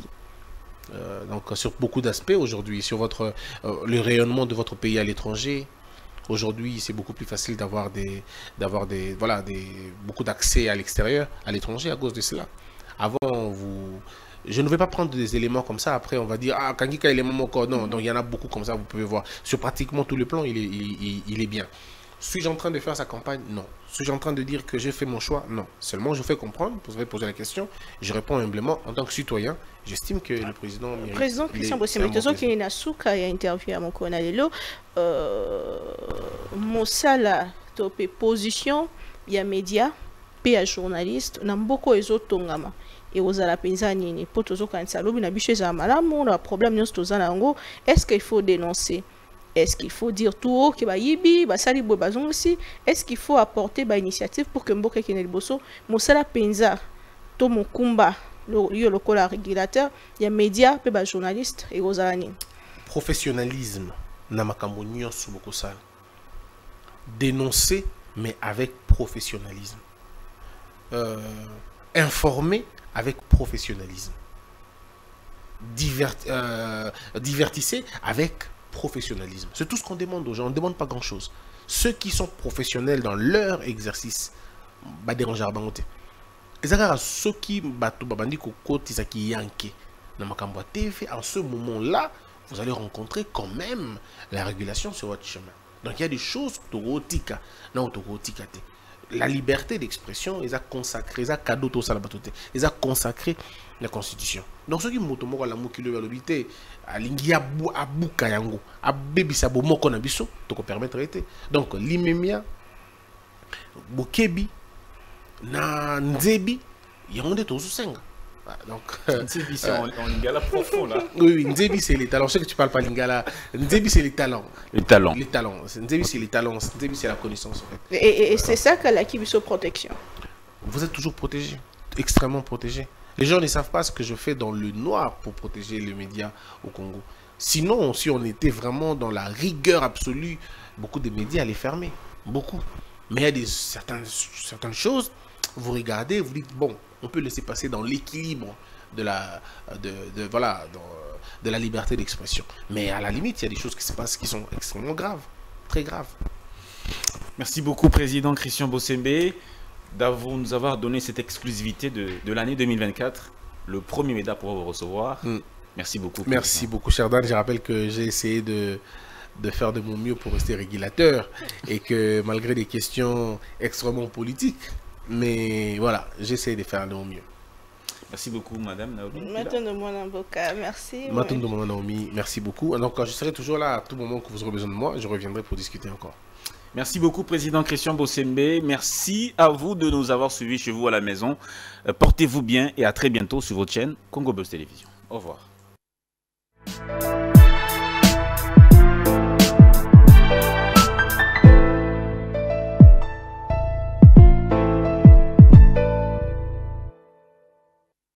euh, donc sur beaucoup d'aspects aujourd'hui, sur votre euh, le rayonnement de votre pays à l'étranger. Aujourd'hui, c'est beaucoup plus facile d'avoir des d'avoir des voilà des beaucoup d'accès à l'extérieur, à l'étranger à cause de cela. Avant, vous je ne vais pas prendre des éléments comme ça. Après, on va dire, ah, Kangika, mon corps. Non, donc il y en a beaucoup comme ça, vous pouvez voir. Sur pratiquement tous les plans, il est, il est bien. Suis-je en train de faire sa campagne? Non. Suis-je en train de dire que j'ai fait mon choix? Non. Seulement, je fais comprendre, vous avez posé la question, je réponds humblement, en tant que citoyen, j'estime que le président... Le président Christian Bossé qui est Nasuka et interviewé à mon Lelo, euh, mosala topé position, il y a média, puis il journaliste, na mboko ezotongama ekozala mpenza nini? Mpo tozokanisa lobi na biso ezala malamu na problème nyonso toza na yango. Est ce qu'il faut dénoncer? Est-ce qu'il faut dire tout haut que bayibi basali boye bazongisi est-ce qu'il faut apporter bainitiative pour que mboka ekende liboso mosala mpenza to mokumba yo lokola régulateur ya média mpe bajournaliste ekozala nini professionnalisme na makambo dénoncer mais avec professionnalisme. Euh, informer avec professionnalisme. Divert, euh, divertissez avec professionnalisme. C'est tout ce qu'on demande aux gens. On ne demande pas grand-chose. Ceux qui sont professionnels dans leur exercice, bah déranger. Et ça, ceux qui bateau babandi côté ça qui yanké. TV, en ce moment-là, vous allez rencontrer quand même la régulation sur votre chemin. Donc il y a des choses torotika, non torotika la liberté d'expression, ils ont consacré, ils ont cadeau tout ça ils ont consacré la constitution. Donc ce qui moto moko la mokilo ya lobité alingi abu abuka yango abebisa bomoko na biso to ko permettre été. Donc limemia bokebi na nzebi yango nde tozosenga donc, Nzebi, c'est en, en, lingala profond, là. [laughs] Oui, oui, Nzebi, c'est les talents. Je sais que tu parles pas lingala. Nzebi, c'est les talents. Les talents. Les talents. Nzebi, c'est les talents. Nzebi, c'est la connaissance, en fait. Et, et, et c'est ça qu'elle a qui protection. Vous êtes toujours protégé. Extrêmement protégé. Les gens ne savent pas ce que je fais dans le noir pour protéger les médias au Congo. Sinon, si on était vraiment dans la rigueur absolue, beaucoup de médias allaient fermer. Beaucoup. Mais il y a des, certaines, choses, vous regardez, vous dites, bon, on peut laisser passer dans l'équilibre de la, de la liberté d'expression. Mais à la limite, il y a des choses qui se passent qui sont extrêmement graves, très graves. Merci beaucoup, Président Christian Bossembe, d'avoir nous avoir donné cette exclusivité de, de l'année 2024, le premier média pour vous recevoir. Mm. Merci beaucoup. Merci beaucoup, cher Dan. Je rappelle que j'ai essayé de, de faire de mon mieux pour rester régulateur et que malgré des questions extrêmement politiques, mais voilà, j'essaie de faire de mon mieux. Merci beaucoup, Madame Naomi. merci. Naomi, merci beaucoup. Donc, je serai toujours là à tout moment que vous aurez besoin de moi. Je reviendrai pour discuter encore. Merci beaucoup, Président Christian Bossembe. Merci à vous de nous avoir suivis chez vous à la maison. Euh, portez-vous bien et à très bientôt sur votre chaîne Congo Buzz Télévision. Au revoir.